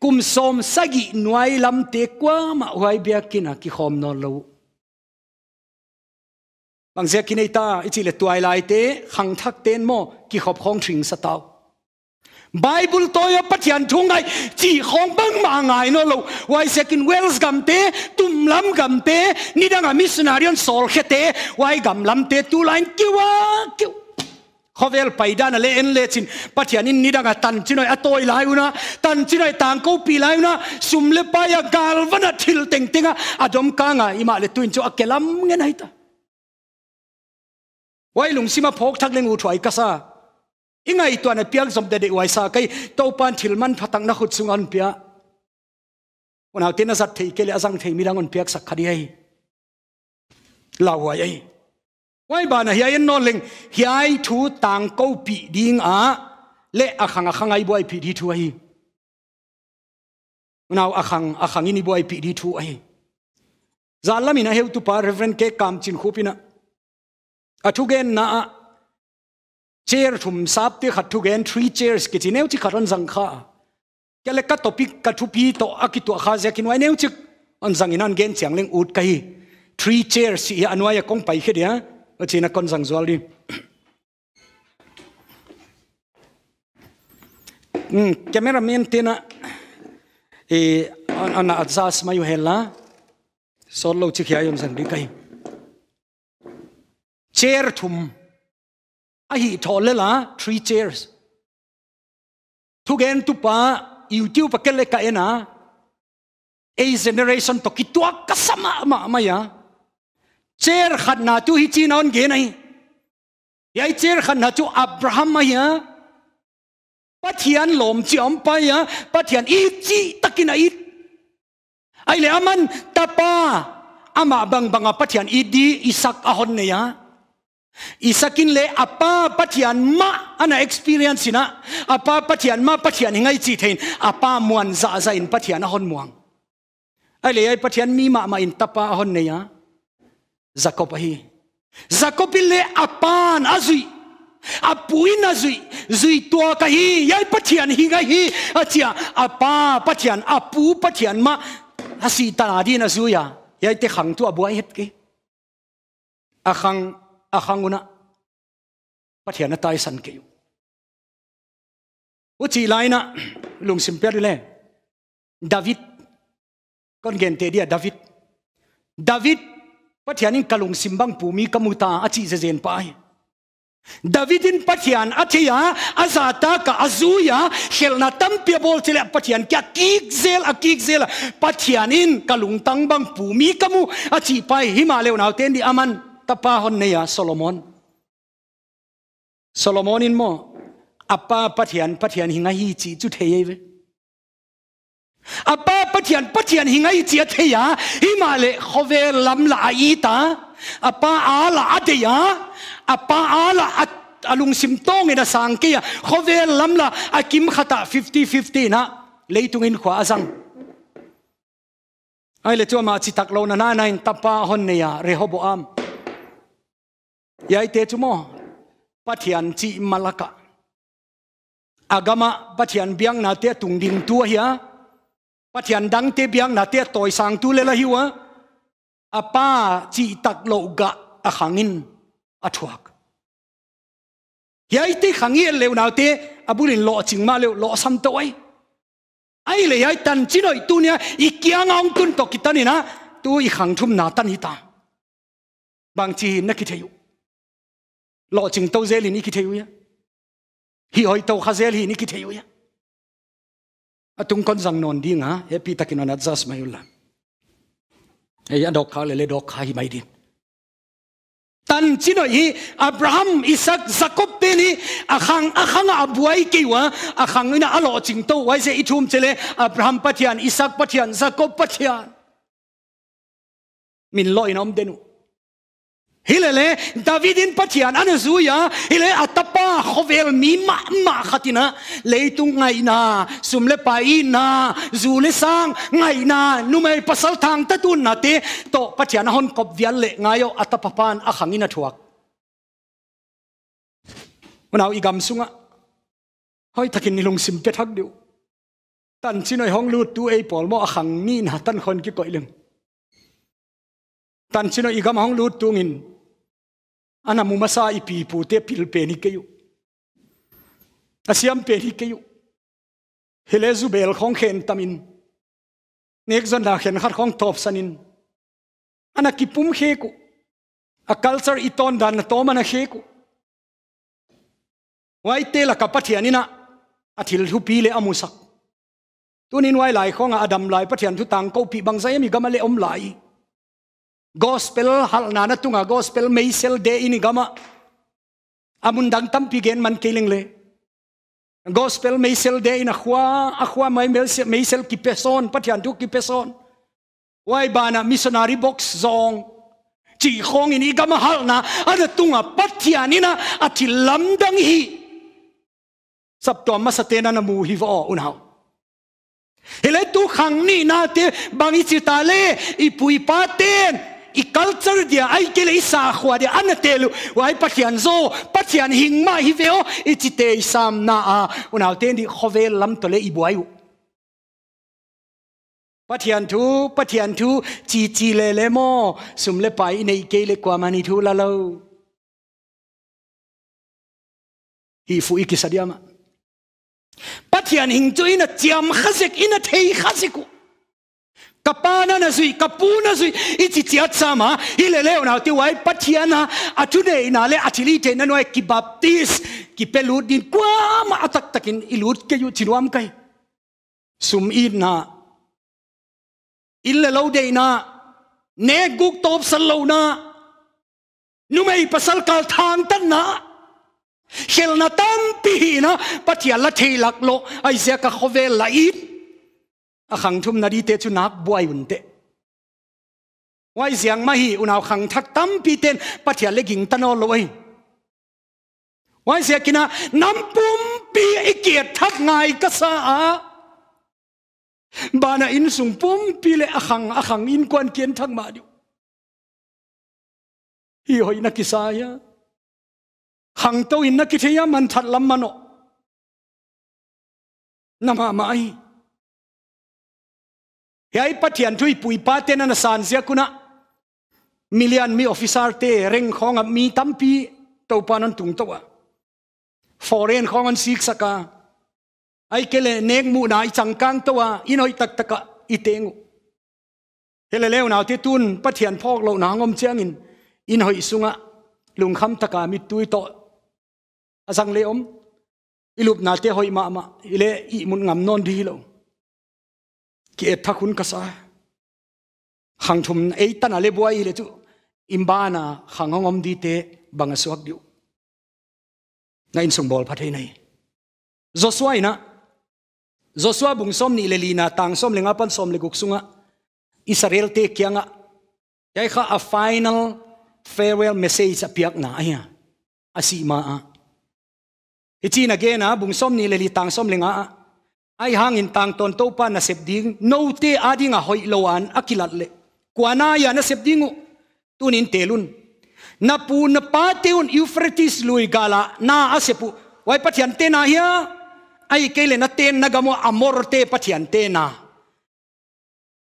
kum som sagi nuai lam te kwa ma wai bia kina ki khom no lo. Bằng zia kinai ta ichi le tuai lai te, khang thak ten mo ki khop khong thring sa tao. Bible toya pathian thungai chi khong bang ma ngai no lo. Wai second wells gam te, tum lam gam te, ni danga missionarian sol khete wai gam lam te tu line kiwa kiw khovel paida na le en le chin. Pathian in ni danga tan chinoi atoi lai una. Tan chinoi tang ko pi lai una. Sum le pa ya gal vana thil teng tenga adom ka nga ima le tuin chu akelam nge nai ta. Wai lung sima phok thak leng u thoi kasa ingai to na piang som de de wai sa kai. To pan thil man phatang na khut sungan pia. Ona tena sat thei kele azang thei mirang on piak sak khadi ai. Lawai ai. Wai ba na hiai no leng hiai thu tang ko pi ding a le akhang akhang ai boy pi di thu ai unau akhang akhang ini boy pi di thu ai zalamina heu tu pa reverend ke kam chin khupina a thu gen na chair thum sap te khat thu gen three chairs ke chi neu chi kharon zang kha ke le ka topic ka thu pi to aki to kha ze kin wai neu chi on zang inan gen chang leng ut kai three chairs si anwa ya kong pai khe dia a chi na kon zang zwal di mm cameraman te na e ana azas mayu hela solo chi khia yom sang đi kai chair thum a hi thole la three chairs. Thu gen tu pa youtube pa kele cái na, a generation to kitwa kasama ma ma ya chair khat na tu hi chi non ge nai yai chair khat na tu abraham ma ya pathian lom chi om pa ya pathian i chi takina ít. ai le aman tapa ama bang banga pathian i di isak ahon ne ya isakin le apa patian ma ana experience na apa patian ma patian ngai chi thein apa muan za za in patian hon muang ai le ai patian mi ma ma in tapa hon ne ya Jacob hi Jacob le apan azui apuin azui zui. Tua ka hi, yai patian hi ga hi. Achia apa patian apu patian ma. Asi ta di na zuya yai te khang tu abuai het ke. Akhang akhanguna pathian tai san ke uchi laina lung simper le. David. Kon gente dia david. David pathianin kalung simbang pumi kamuta achi zezen pai. Davidin pathian athia, azata ka azuya helna tampia bol chile pathian kya kikzel a kikzel pathianin kalung tangbang pumi kamu, achi pai himaleo naw ten di aman, tapa hon neya solomon. Solomon in mo, apa pathian pathian hinga hi chi chu thei apa pathian pathian hinga hi chi thea himale khove lam la ita apa ala ateya apa ala at alung simtong ina e sangkia khove lam la akim khata 50 50 na. Leitung in khwa azang ai le chuma chi tak lo na na nine tapa hon ne ya. Rehoboam yai te chumo pathian chi malaka. Agama pathian biang na te tung ding tua hiya pathian dang te biang na te toy sang tu le la hiwa ah. apa chi tak lo ga a khangin a thuak. Yai te khangiel le na te abulin lo ching ma le lo sam to ai. Ai le ai tan chi noi tu nia, i kiang ong kun to kitani na ah. tu i khang thum na tan hi ta. Bang chi na ki theyu lo ching to zelin i ki theyu ya. Hi hoi to khazel hi ni ki theyu ya atung kon zang non ding, ha? Happy pi takin on adjust mai ula e ya, dok kha le le dok kha hi, mai din. Tan chino, hi, abraham, isaac, jacob, te, ni, akhang akhang, abuai, ke, wa, akhang, ina, alo, ching, to, wai, se ithum chele abraham, pathian, isaac, pathian, jacob, pathian. Min, lo inom denu hilele davidin pathian an zuya hile atapa khovel mi ma ma khatina. Leitung ngai na, sumle pai na, zule sang ngai na, numei pasal thang ta tun na te. To pathian hon kop vial le ngayo, atapa pan a khangina thuak. Unaw igam sunga. Hoi, takin nilung sim pe thak diu. Tan chinoi hong lu tu ei pol mo a khang ni na tan khon ki koilem tan chino igam hong lu tungin ana mu masa ipi pu te pil pe ni ke yu. Asiam pe ni ke yu. Hele zu bel khong khen tamin. Nek zon da khen khar khong top sanin. Ana ki pum khe ku. A culture iton dan na to mana khe ku. Wai te la kapathianina athil thu pi le amusak tunin wai lai khong adam lai pathian thu tang ko pi bang zai mi gamale om lai gospel, hal na na tunga gospel may sel de ini gama. Amun dang tam pigen man kiling le. Gospel may sel de ina khwa akhwa may may sel ki person pathian tu ki person wai bana missionary box zong. Chi khong ini gama hal na ada tunga pathian ina ati lamdang hi. Sab to ma satena na mu hi vo unhau hele tu khang ni na te bangi chitale ipui paten i culture dia, ai ke le sa khwa dia an telu wai pathian zo pathian hing ma hi veo, i chi te sam na a. Unau ten di khove lam to le i buai pathian thu pathian thu, chi chi le le mo. Sum le pai nei ke le kwa mani thu la lo hi fu ikisadiama pathian hing chu ina chiam khazek ina thei khazeku kapana na zui kapuna zui ichi chiat sama ile leo na ti wai patiana atune ina le atili te na noi ki baptis ki pelut din kwa ma atak takin ilut ke yu chinuam kai sum in na ille lo de na ne guk top sal lo na numei pasal kal thang tan na khel na tam pi na patia la theilak lo ai zia ka khovel la it a khang thum na di te chu nak buai un te. Wai ziang ma hi unaw khang thak tam pi ten, pathia le ging tano loi wai. Zia kina nam pum pi ikiat thak ngai ka sa a. Bana in sung pum pi le a khang a khang in kwan kien thak ma diu. Hi hoi na kisaya khang to in na kitheya man that lam mano nama mai Yai pathian thui pui pa te na san zia kuna million mi officer te reng khong mi tampi to panon tung to foreign khong an sik saka ai kele nek mu na i changkang to wa inoi tak taka itengu hele leo nào te tun pathian phok lo na ngom chiang in in hoi sunga lung kham taka mi tui to azang le om ilup na te hoi ma ma ile i mun ngam non di lo ki et thakun ka sa hang thum ei tan à ale bua le chu imbana hangongom di te banga suak diu na in sung bol phathei nei Joshua ina Joshua bung som ni le lina tang som lenga pan som le guk sunga Israel te kyanga yai kha a final farewell message apiak na aya asima a itin na à. a bung som ni le li tang som lenga ai hang in tang ton to pa na sep ding, no te ading a hoi loan akilat le. Kwana ya na sep dingu tunin telun na pu na pa teun euphrates lui gala, na asepu wai pathian te na hia? Ai kele na ten na gamo amor te pathian te na.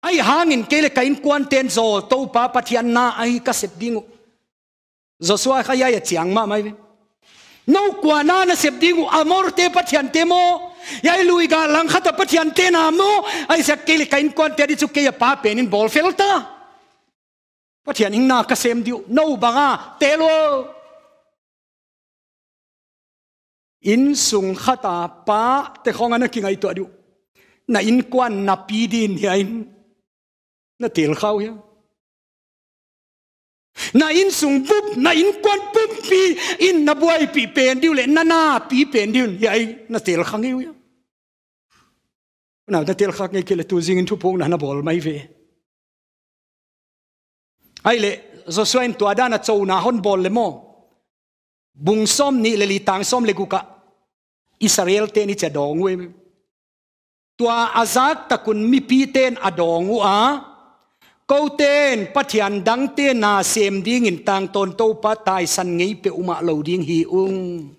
Ai hangin kele kain kwan ten zo, to pa pathian na ai ka sep dingu Joshua khaya ya chiang ma mai no kwana na na sep dingu amor te pathian te mo yai lui ga lang khata pathian te na mo ai sa ke kain kon te di chu ke pa pen in bol felta pathian hing na ka sem diu, no banga te lo. In sung khata pa, te khong an ki ngai to diu. Na in kwan na pi din ya in na tel khau ya na in sung bup, na in kwan bup pi, in na buai pi pen diu le, na na pi pen diu. Ya na tel khang yu ya. Na na tel khang ke le tu zing in thu pong na na bol mai ve. Ai le, zo swain tu adana chou na hon bol le mo. Bung som ni le li tang som le guka israel te ni cha dong we. Tua azak takun mi pi ten adong u a câu tên, bắt hiện đăng tên na xem đi nghìn tang tôn tô pa tai san ngei pe uma lâu điên hi ung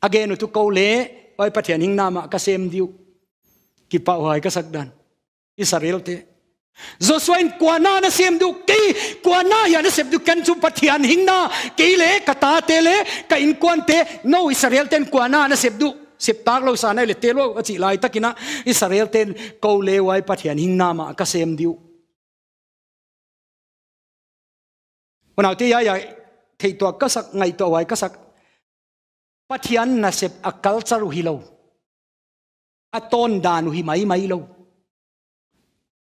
again tu câu lễ oi bắt hiện hình nama ka xem diu ki pa hoai ka sakdan israel te Joshua in kuana na sem du ki kuana ya na sem du kan chu pathian hing na. Ki le kata te le ka in kwan te no Israel ten kuana na sem du sep tak lo sana le te lo chi lai takina Israel ten ko le wai pathian hing na ma ka sem diu Wanau te ya ya thei to ka sak ngai to wai ka sak pathian na sep a culture hi lo a tôn đàn hi mai mai lo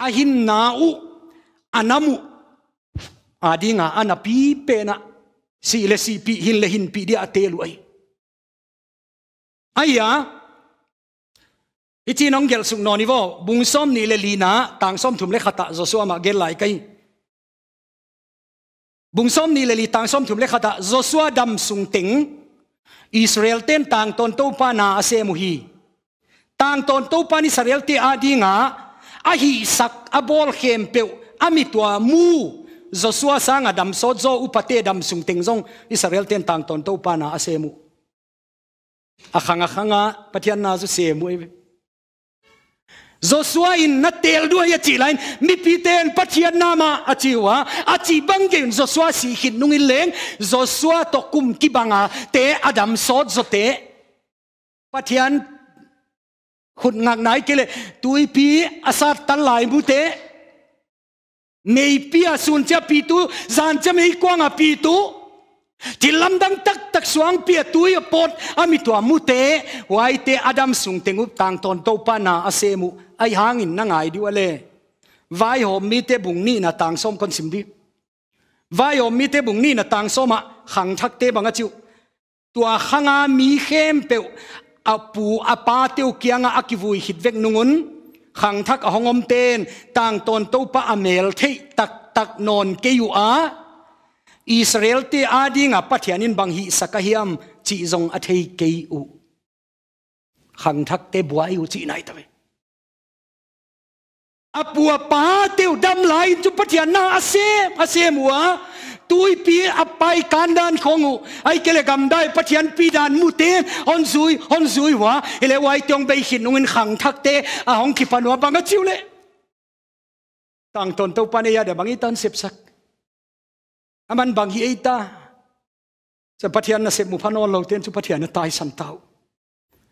ahin nau anamu adinga ana pi pena si le si pi hin le hin pi dia telu ai à? Ít ichi nong gel sung no ni bung som ni le lina tang som thum le khata zo so mà gel lại cái bung som ni leli tang som thum le khata joshua dam sung ting. Israel ten tang ton to pa na ase mu hi. Tang ton to pa ni Israel te adinga a hi sak, a bol khem pe ami tua mu. Joshua sang adam so zo upate dam sung ting zong. Israel ten tang ton to pa na asemu a khanga khanga pathian na zu Se mu e Joshua in na tel du ya chi lain, mi pi ten pathian na ma, a chi wa, a chi bang ge Joshua si hin nung in leng, Joshua to kum ki banga te adam so zo te. Pathian khut ngak nai kele tui pi asat tan lai mu te. Nei pi asun cha pi tu, zan cha mei kwang a pi tu. Ti lam dang tak tak suang pi tui a pot ami tua mu te. Wai te adam sung tengup tang ton to pa na asemu ai hangin na ngai di wale. Vai ho mi te bung ni na tang som kon sim di. Vai ho mi te bung ni na tang soma hang thak te banga chiu. Tua khanga mi khem pe apu apa teu kianga akivui hitvek nungun khang thak a hongom ten, tang ton to pa amel thei tak tak non ke yu a. Israel te adinga pathianin bang hi sakahiam, chi zong a thei ke u. Khang thak te buai u chi nai tawe อปัวป้าเตียวดำไหลจุปเทียนาอาเซมอาเซหัวตุยปีอปไปการดานของงูไอ้เกลกำได้ปะเทียนปีดานมูเตฮอนซุยฮอนซุยหัวเอเลวายตองไปหินงเงินขังทักเตอาหองขีปนัวบางกจิวเลยต่างตนเต้าปานียาเดบังอีตันเสพสักอามันบางฮีไอตาจะปะเทียนนะเสพมุพานอนเราเตียนจุปะเทียนนะตายสันเต้า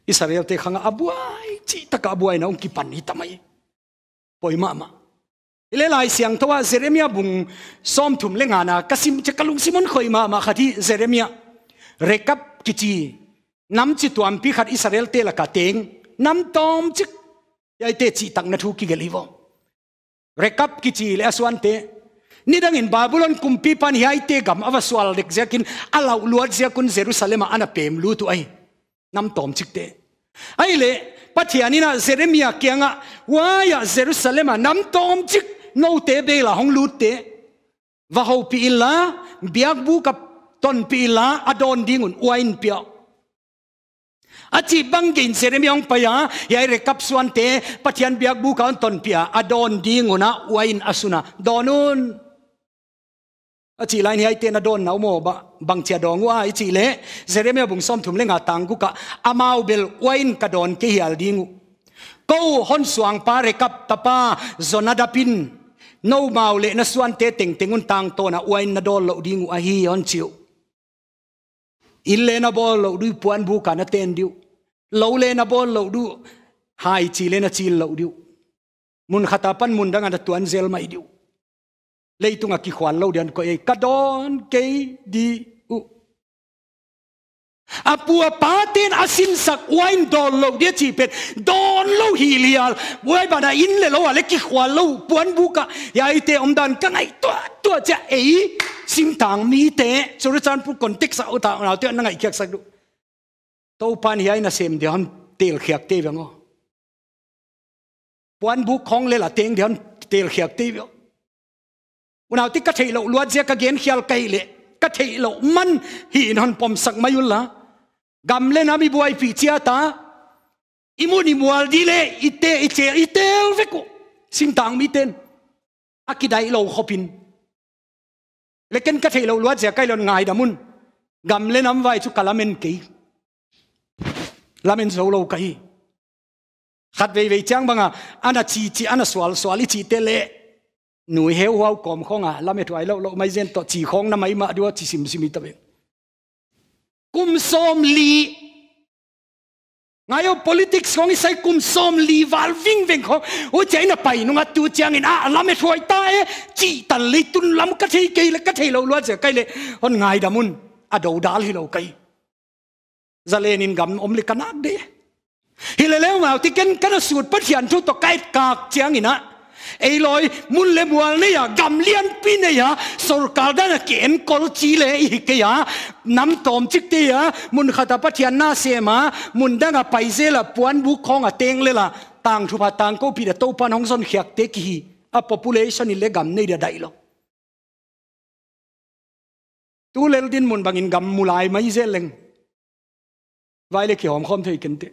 อิสราเอลเตขังอาบวยจิตะกาบัวยนาองขีปันนี่ทำไม poima ma ile lai siang towa Jeremia bung som thum le ngana kasim che kalung simon khoi ma ma khati Jeremia. Rekap kichi nam chi tuam pi khat israel te la ka teng nam tom chi yai te chi tak na thu ki gelivo rekap kichi le aswan te nidang in babylon kumpi pan hi te gam awaswal dek zekin alau luat zia kun jerusalem ana pem lu tu ai. Nam tom chik te ai le pathianina, jeremia kianga wa ya jerusalem, nam tom chik no te be la hong lu te. Và hầu pi la biak bu kap ton pi la, adon dingun uain pia. Achi bangin seremiong paya, yai rekap suan te, pathian biak bu kan ton pia, adon dinguna uain asuna. Donun. อาจีไลน์ให้เตนดนนนาวโมบังเจียดองว่าไอาจีเละเจเรมีบุงซ้อมถุมเลงาตังกุกะอามาวเบลวัยน์กระดอนเกี่ยลดิงกูฮอนสว่างปาเรกับตาป้าจนาดาปินนู้มาวเล่นสวนเตติงติงุนตังโตนะวัยน์นดนเลดิงอะฮีฮอนเชียวอิเลนบอลเลดูปวนบุกันเตนดิวเลาเลนบอลเลดูหายจีเลนจีเลดิวมุนขัตาปันมุนดังอันตัวนเซลไม่ดิว leitung a ki khwan lo dian ko e kadon ke di u. Apua paten asin sak wain don lo dia chi pet don lo hilial wai bana in le lo ale ki khwan lo puan buka ya ite om dan ka ngai to to cha e sim tang mi te. Churu chan pu context au ta na te na ngai kyak sak du. To pan hi na sem de han tel khyak te ngon, puan bu khong le la teng de han tel khyak te nào ti cái thei lo luat zia ka gen khial kai lệ. Cái thei lo man hi non pom sak mayul la. Gam le na mi buai pi chia ta. Imu ni mual di le ite ite ite veko sing tang mi ten akidai lo khopin lekin cái thei lo luat zia kai lon ngai da mun gam le nam vai chu kalamen ke lamen zo lo kai khát ve ve chang banga à. ana chi chi, ana swal swali chi te le หนูเฮวเอากอมข้องอะลำเอถวายเราเราไม่เจนต่อจีข้องน้ำไม่มาด้วยจีสิมสิมิตะเบงกุมสมลีไงเอา politics ของอีสัยกุมสมลีวาลวิ่งเวงของโอ้ใจน่ะไปนุ่งตัวเจียงอินอะลำเอถวยตายจีตันลีตุนลำกระเที่ยงเลยกระเที่ยเราล้วนเสียไกเลยคนไงดามุนอะดูดาลให้เราไกจะเลนินกำอมลิกนักเดฮิเลเลวมาที่เกันกันสูตรพัฒยันทุตกไกกากเจียงอินอะ loi mun le mual ne ya gam lian pi ne ya sarkar da na ken kol chi le i ke ya nam tom chik te ya mun khata pathian na se ma mun da nga pai ze la puan bu khong a teng le la tang thu pa tang ko pi da to pan hong son khiak te ki a population ile gam nei da dai lo tu lel din mun bangin gam mulai mai ze leng vai le ki hom khom thei ken te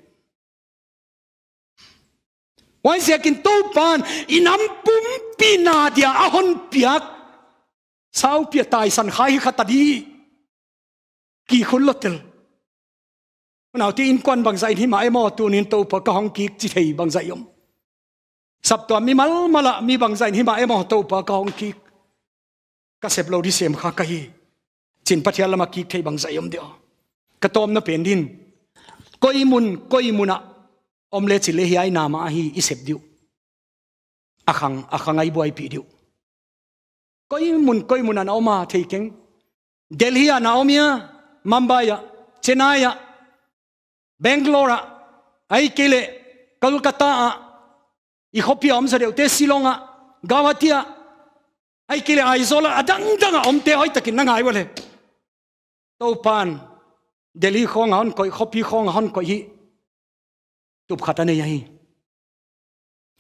wan sia kin to pan inam pum pina dia ahon piak. Sau pia tai san khai khata di ki khun lotel nào ti in quan bằng dạy thì mãi mò tu nên tu pa ka hong ki chi thei bằng dạy om. Sắp to mi mal mala mi bằng dạy thì mãi mò tu pa ka hong ki ka sep lo di sem kha ka hi. Chin pathia lama ki thei bằng dạy om dio ka tom na pen din. Koi mun, koi muna. Om le chile hi ai na ma hi isep diu akhang akhang ai buai pi diu koi mun koi mun an oma thei keng delhi na omia mumbai chennai bangalore ai kele kolkata i hopi om sa deu te silonga gawatia ai kele aizola adang dang om te hoi takin nangai wale to pan delhi khong hon koi hopi khong hon koi hi tụp khát anh ấy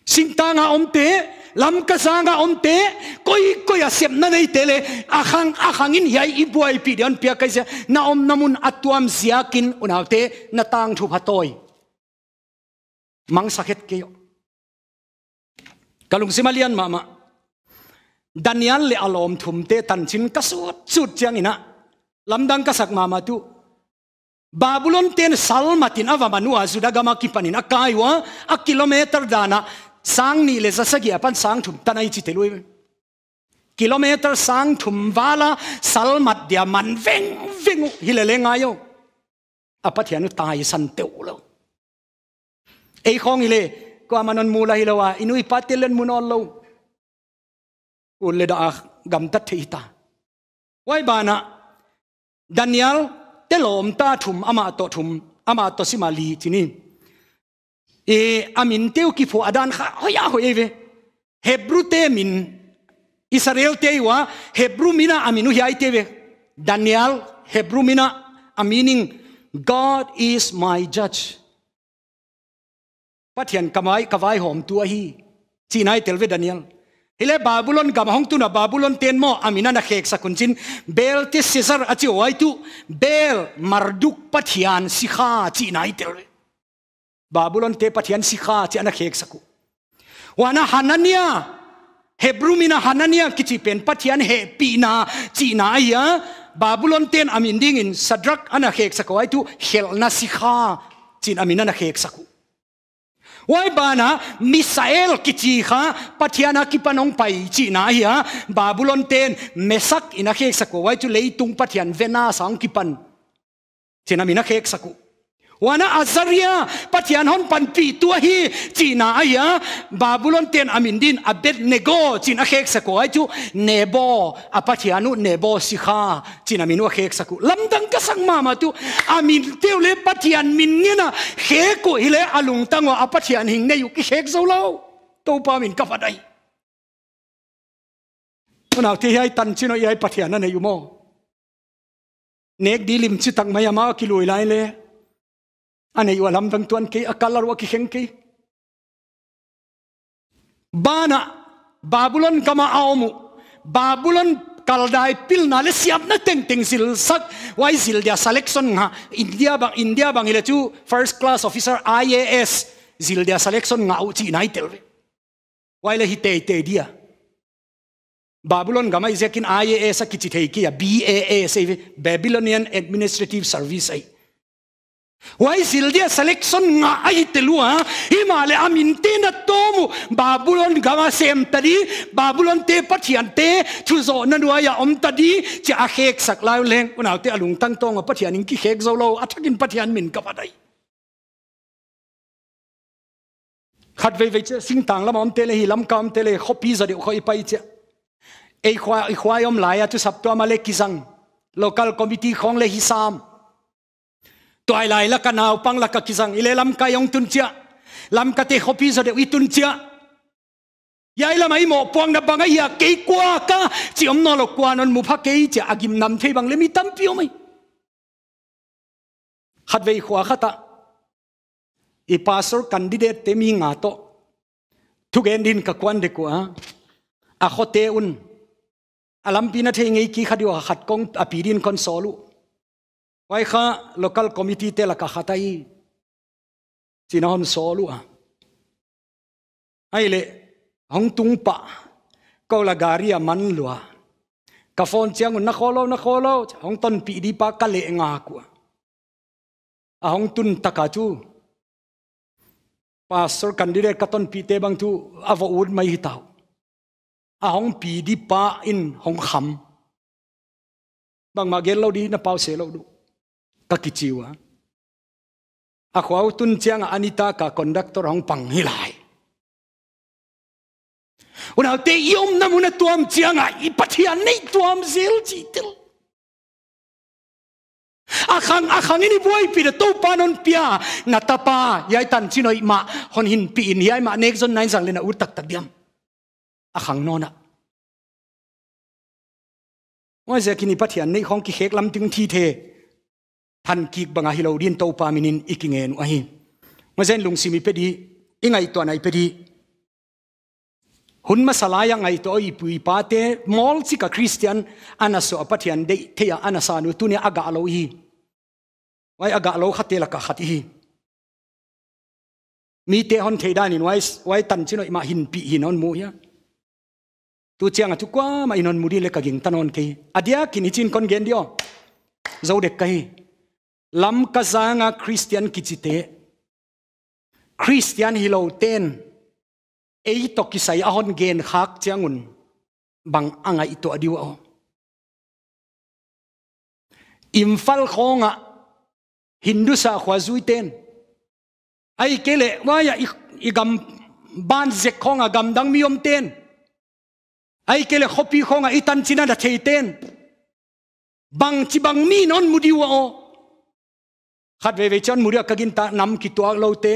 sinh ta ngã ông ne yahi singta nga ngã ông ka sa nga omte koi koi a à sep na nei tele akhang à akhang à in yai ibuai pi dian pia cái gì? na om namun atuam ziakin unaute na tang thu phatoi mang sakhet ke yo kalung simalian mama daniel le alom thum te tan chin ka sut sut chang ina lamdang ka sak mama tu. Babylon ten salmatin ava manua sudagama kipanin. Akaiwa a kilometer dana. Sang ni le sasagi apan sang thum. Tanai chi telui. Kilometer sang thum wala salmat dia man veng veng hilele ngayo. Apathianu tai san teulo ei khong ile ko amanon mula hilawa inui patilen munol lo. Ulle da gam ta. Theita wai bana, daniel te lom ta thum ama to thum ama to si mali chini e amin teu ki phu adan kha hoya hoye ve hebru te min israel te wa hebru mina aminu hiai te daniel hebru mina a meaning god is my judge. Pathian kamai kawai hom tu hi. Chinai daniel hile babylon gam hong tu na ten mo amina na khek sakun chin bel te caesar wai tu bel marduk pathian sikha chinai telve babylon te pathian sikha chi ana khek saku wana hanania hebru mina hanania kichi pen pathian he pina china ya babylon ten amin ding in sadrak ana khek saku ai tu hel na sikha chin amina na khek saku wai bana misael kichi kha pathiana ki panong pai chi na ya babylon ten mesak ina khek saku wai tu leitung pathian vena sang ki pan china mina khek saku wana azaria, patian hon pan pi tua hi, china aya, babylon ten amin din abet nego, china khek sako ai chu, nebo apathianu nebo sikha, china minu khek saku. Lamdang ka sang mama tu, amin teule patian min ngena khe ko hile alung tango apathian hing ne yu ki khek zo lo to pa min ka fadai nào thì hai tan chino ai pathian na ne yu mo. Nek dilim chi tang maya ma ki lui lai le. อันนี้ว่าลำดังตัวนี้อักลารว่ากิเข่งกี้บ้านะบาบุลันกามาเอามุบาบุลันกลได้พิลนาเลสิบนัเต็งเต็งสิลสักวัยสิลเดีย selection ฮะอินเดียบังอินเดียบังอีเลชู first class officer IAS สิลเดีย selection งาอุจินายเตลวัยเลหิเตเตเดียบาบุลันกามาอิเซกิน IAS กิจิเทกิอา BAA เซ Babylonian Administrative Service ไอ Wai sildia selection? Nga ai telua himale, amin te na tomu. Babulon gama sem, tadi. Babulon te pathian te. Thuzo na nuwa ya, om, tadi. Chi a, khek, sak lai leng. Unaw te, alung, tang tong pathian in ki khek, zo lo athakin pathian min, ka, padai. Khat ve ve che, sing, tang, lam, om, te, le, hi, lam kam te, le khopi za de khoi, pai, che. Ei, khwa ei, khwa yom lai atu sap to ma, le kizang local committee, khong, le, hi, sam toai lai la kanau pang la ka kizang ile lam ka yong tun chia. Lam ka te khopi zo de wi tun chia. Yai la mai mo, puang na banga ya ke kwa ka? Chi om no lo kwa non mu pha ke chi agim nam thei bang le mi tam pio mai. Khat vei khwa khata i pastor candidate te mi nga to. Thu gen din ka kwan de kwa a khote un. Alam pina thei ngei ki khadiwa khat kong apirin kon solu wai kha local committee te la ka khatai china hon solu a ai le hong tung pa ko la gari a man lua. Ka phone chiang na kholo na hong ton pi di pa ka le nga ku a hong tun taka chu. Pastor candidate ka ton pi te bang tu avo ud mai hi tau. A hong pi di pa in hong kham. Bang ma gel lo di na pau se du ka kichiwa a khwau tun chiang anita ka conductor hong pang hilai. Una te yom na muna tuam chiang a ipathian nei tuam zel chi til akhang akhang ini buai pi to panon pia. Na tapa, yai tan chinoi ma, hon hin pi in yai ma, nek zon nine sang lena utak tak diam. Akhang nona. Wa ze kini pathian nei khong ki khek lam ting thi the han kik banga hilo din to pa minin ikingen a hi mazen lung simi pedi, ingai to nai pedi. Hun masalaya ngai to i pui pa te mol chi ka christian ana so apathian de the ya nu tu ne aga alo hi wai aga alo khate la ka khati hi mi te hon thei dan in wai wai tan chino ma hin pi hin on mu ya tu chiang a tu kwa ma inon muri le ka ging tanon ke adia kini chin kon gen dio. Zo de kai lam ka zanga christian kichite. Christian hilo ten. Ei to ki ahon gen khak changun bang anga ito adiwa o. Imfal khonga. Hindu sa khwazui ten. Ai kele, waya igam ban zek khonga gam dang miom ten. Ai kele khopi khonga itan china da thei ten. Bang chi bang mi non mudiwa o. ขัดเวเวจอนมุริยกักินตะนำกิตัวเราเตะ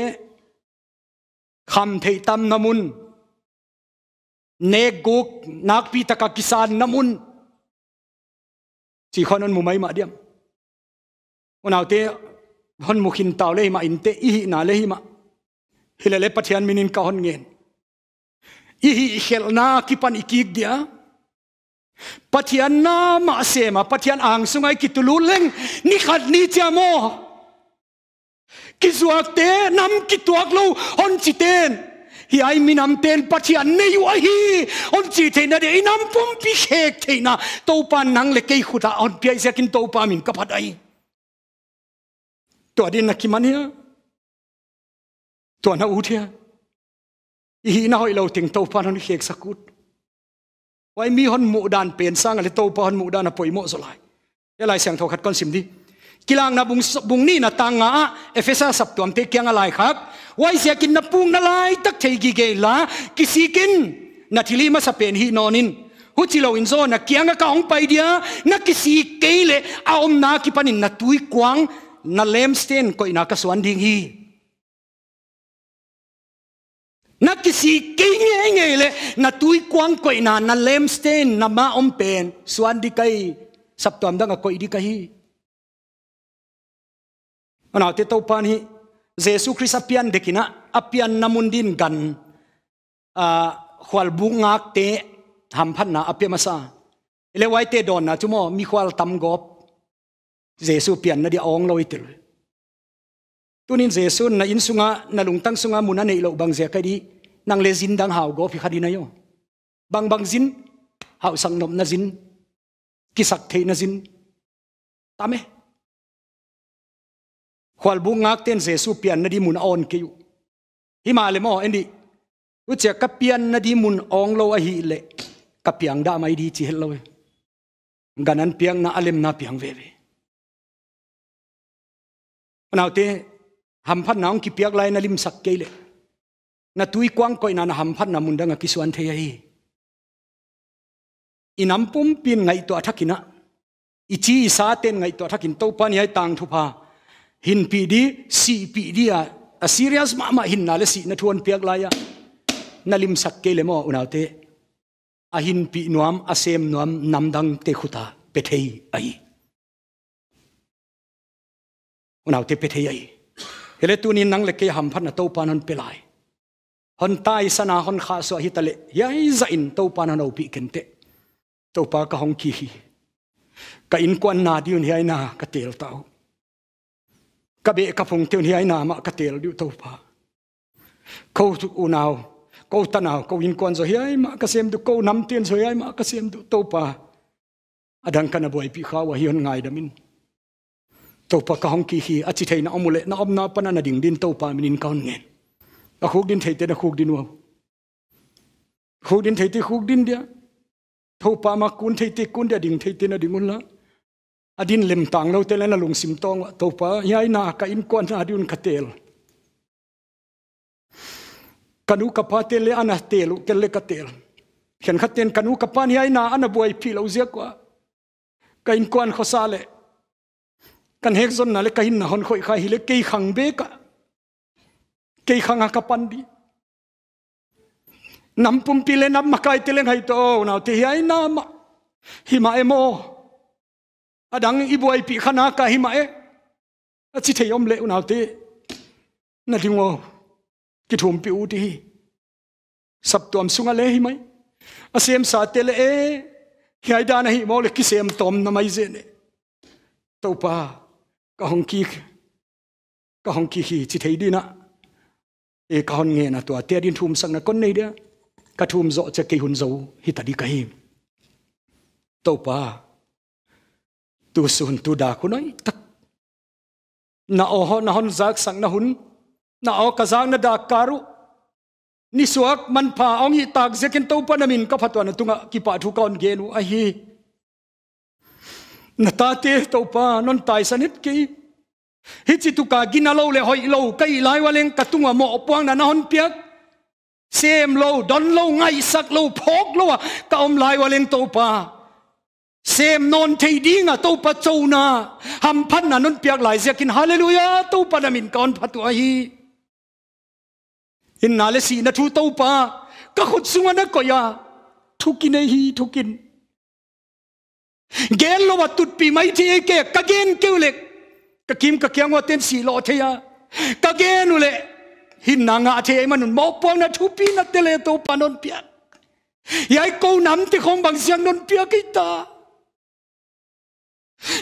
คำเทตัมนมุนเนกุกนักพีตะกกิสานนมุนสีคนนั้นมุไม่มาเดียมวันเอาเตะฮอนมุขินตาวเลยมาอินเตอีนาเลยมาฮิเลเลปัทยานมินินกะอนเงินอีฮิเฮลนาคิปันอีกิกเดียปัทยานนามาเสมาปัทยานอ่างสุงไอกิตุลุเล่งนิขัดนิจามอ khát về về chân mua được cái ta nằm kí tuak lâu tế kham thấy tâm namun ne guk nak pi taka kisan namun chỉ khon on mu mai ma diam nào te hon mu khin taw le ma in te i na le hi ma hilale pathian minin ka hon ngen i hi khel na ki pan ikik dia pathian na ma se ma pathian ang sungai ki tulu leng ni khat ni chamo ki zuak te nam ki tuak lo hon chi ten hi ai mi nam ten pathian nei wa hi. On chi the na de nam pum pi khek the na to pa nang le kei khuta, on pi ai kin to pa min ka phat ai. To din na ki mania to na u thia hi na hoi lo ting to pa non khek sakut. Wai mi hon mu dan pen sang le to pa hon mu dan na poi mo zo lai. Ya lai sang tho khat kon sim di kilang na bung bung ni na tanga efesa sap tuam te kyang alai khak wai sia kin na pung na lai tak thei gi ge la kisikin na thili ma sa pen hi nonin hu chi lo in zo na kyang ka ong pai dia na kisi keile a om na ki panin na tui kwang na lemsten ko ina ka swan ding hi na kisi kinge nge le na tui kwang ko ina na lemsten na ma om pen swan di kai sap tuam da ko di kai nào te to pan hi. Jesu christ apian dekina apian namundin gan, a khwal bungak te, ham phan na apia masa. Ile wai te don na chumo, mi khwal tam gop. Jesu pian na di ong loi til. Tunin jesu na in sunga, na lungtang sunga muna nei lo bang zia kai di, nang le zin dang hau go phi khadi na yo. Bang bang zin hau sang nom na zin, kisak thei na zin. Tame khwal bu ngak ten jesu pian na di mun on ki hi ma le mo endi u che ka pian na di mun ong lo a hi le. Ka piang da mai di chi hel lo ganan piang na alem na piang ve ve. Nào te, ham phan naung ki piak lai na lim sak ke le. Na tui kwang coi na na ham phan na mun danga ki suan the hi. Inam pum pin ngai to athakina ichi sa ten ngai to athakin to pan yai tang thupa pa. Hin pi di si pi di a a serious ma ma hin na le si na thuan piak lai ya. Na lim sak ke le mo unaw te. A hin pi nuam a sem nuam nam dang te khuta pe thei ai unaw te pe thei ai hele tu ni nang le ke ham phan na to pa non pe lai hon tai sana hon kha so hi tale yai za in to pa na no pi ken te. To pa ka hong ki hi. Ka in kwan na diun hi ai na ka tel tau ka be ka phung tiun hi ai na ma ka tel du to pa ko tu u nào ko ta nào ko in kon zo hi ai ma ka sem du ko nam tien zo hi ai ma ka sem du to pa adang kana boy pi kha wa hi hon ngai damin to pa ka hong ki hi a chi theina omule na om na pa na ding din to pa min in kaun ngen a khuk din thei te na khuk din wa khuk din thei te khuk din dia to pa ma kun thei te kun dia ding thei te na ding un la adin lem tang lo te na lung sim tong to pa yai na ka in kon na diun katel kanu ka pa te le ana telu ke le katel khen khaten kanu ka pa yai ai na ana boy phi lo zia kwa. Ka in kon khosale kan hek zon na le kahin na hon khoi khai hile kei khang be ka. Kei khang ka pan di. Nam pum pi le nam makai te le ngai to. Na te yai na ma. Hi ma emo adang ibuai pi khana ka hi ma e. A chi thei om le na te. Na dingo, ki thum pi u ti sab tuam sunga le hi mai. A sem sa te le e. Ki ai da na hi mo le ki sem tom na mai ze ne. To pa ka hong ki, ka hong ki hi chi thei di na. E ka hon nge na to te din thum sang na kon nei dia. Ka thum zo che ki hun zo, hi ta di ka hi. To pa tu sun tu da ku noi tak na o ho na hon zak sang na hun na o ka zang na da karu ni suak man pa ong hi tak zekin to pa namin ka phatwa na tunga ki pa thu kaun genu a hi. Na ta te to pa, non tai sanit ki hi chi tu ka gina lo le hoi lo kai lai wa leng ka tunga mo opwang na na hon piak sem lo don lo ngai sak lo phok lo ka om lai wa leng to pa xem non thấy đi ngà tàu pa châu na ham phát na non piak lại zia kinh hallelujah, tàu pa na min con phát tu hi in na le si na thu tàu pa ka khut sunga na ko ya thu kin hi thu kinh gen lo wat tut pi mai thi ke ka gen kêu à. lệ ka kim ka kyang wa ten si lo the ya ka gen ule hin na nga the man mo pong na thu pi na tele to pa non piak. Yai câu nam thì không bằng siang non piak kita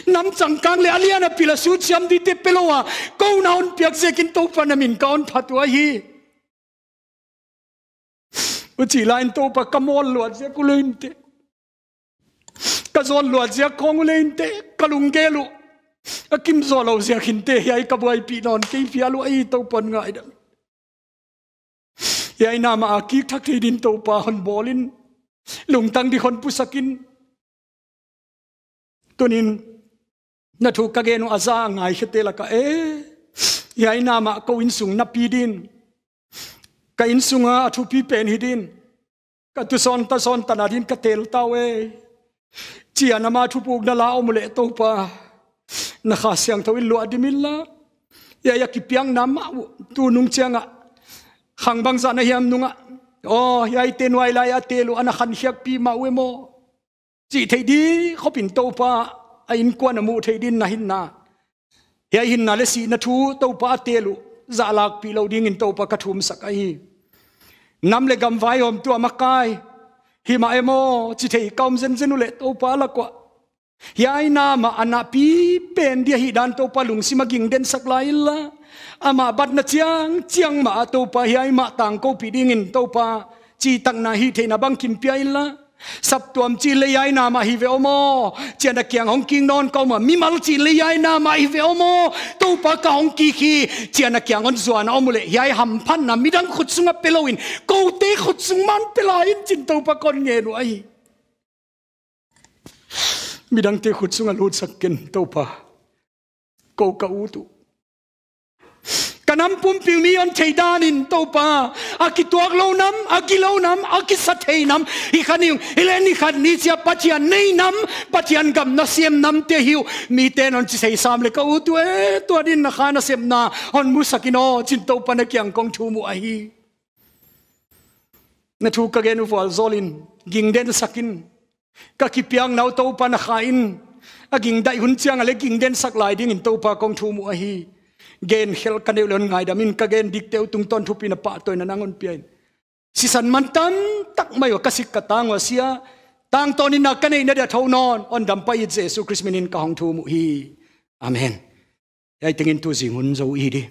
nam chẳng càng lẽ liên à pila su chiam đi te pelo à câu nào on piak se kin to pa na min kaon phatua hi. U chỉ lain to pa kamol luat se ku lein te. Ka zon luat se kong lein te kalung ge lu. A kim zo lo se kinh te yai ka buai pi non ke pia lu ai to pon ngai da yai na ma ki thak thi din to pa hon bolin lung tang di hon pusakin tunin na thu ka genu aza ngai khete la ka e. Yai na ma ko in sung na pi din. Ka in sunga athu pi pen hidin ka tu son ta son ta na din ka tel ta we chi anama thu puk na la om to pa. Na kha siang tho in lo adimin ya ya ki piang na ma tu nung chianga khang bang za na hiam nunga oh yai ten wai la ya telu ana khan hiak pi ma we mo. จีเทดีเขาปินโตปาอินกวนมูเทดินนะหินนาเฮียหินนาเลสีนัทูโตปาเตลุจาลากปีเราดิ้งินโตปากระทุมสักไอน้ำเลกำไวอมตัวมักไกหิมาเอโมจิเทกำมเซนเซนุเลโตปาละกว่าเฮียนามาอนาปีเป็นเดียหิดันโตปาลุงสิมากิงเดนสักไลละอามาบัดนาเจียงเจียงมาโตปาเฮียมาต่างกูปีดิ้งินโตปาจีตังนาฮิเทนาบังคิมเปียละ te lu za lak pi lo ding in tàu pa ka thum sak ai nam le gam vai om tu amakai hi ma emo chỉ thấy kaum zen zen le tàu pa la kwa Yai na ma ana pi pen dia hi dan to pa lung si maging den sak lai la ama bat na chiang chiang ma to pa yai ma tang ko pi ding in to pa chi tak na hi the na bang kim pi la sắp tuam chi lấy ai na mà hi về omo chỉ là kiang hong king non câu mà mi mal chi lấy ai na mà hi về omo tu pa ka hong ki khi chỉ là kiang on zuan omo le yai ham pan na mi dang khut sunga pelowin câu te khut sung man pelain chin tu pa con nghe nu ai mi dang te khut sunga lut sakken tu pa câu ka u tu kanam pum piu mi on thei dan in to pa aki tuak lo nam, aki lo nam, aki sa thei nam i khani ile ni khan, ni chia pachian nei nam pachian gam na siam nam te hiu. Mi ten on chi sei sam le ka u tu e tu din na khana sem na. On mu sakino chin to pa na kyang kong thu mu a hi. Na thu ka genu fal zolin ging den sakin ka ki piang nau to pa na khain aging dai hun chiang ale ging den sak lai ding in to pa kong thu mu a hi gen hel kaneu lon ngai damin ka gen dik teu tung ton thupi na pa toy na nangon pian si san man tam tak mai wa kasik ka tang wa sia. Tang ton in na kanei na da thau non. On dam pa jesu christ minin ka hong thu mu hi. Amen. Ai tingin tu zi hun zo i di.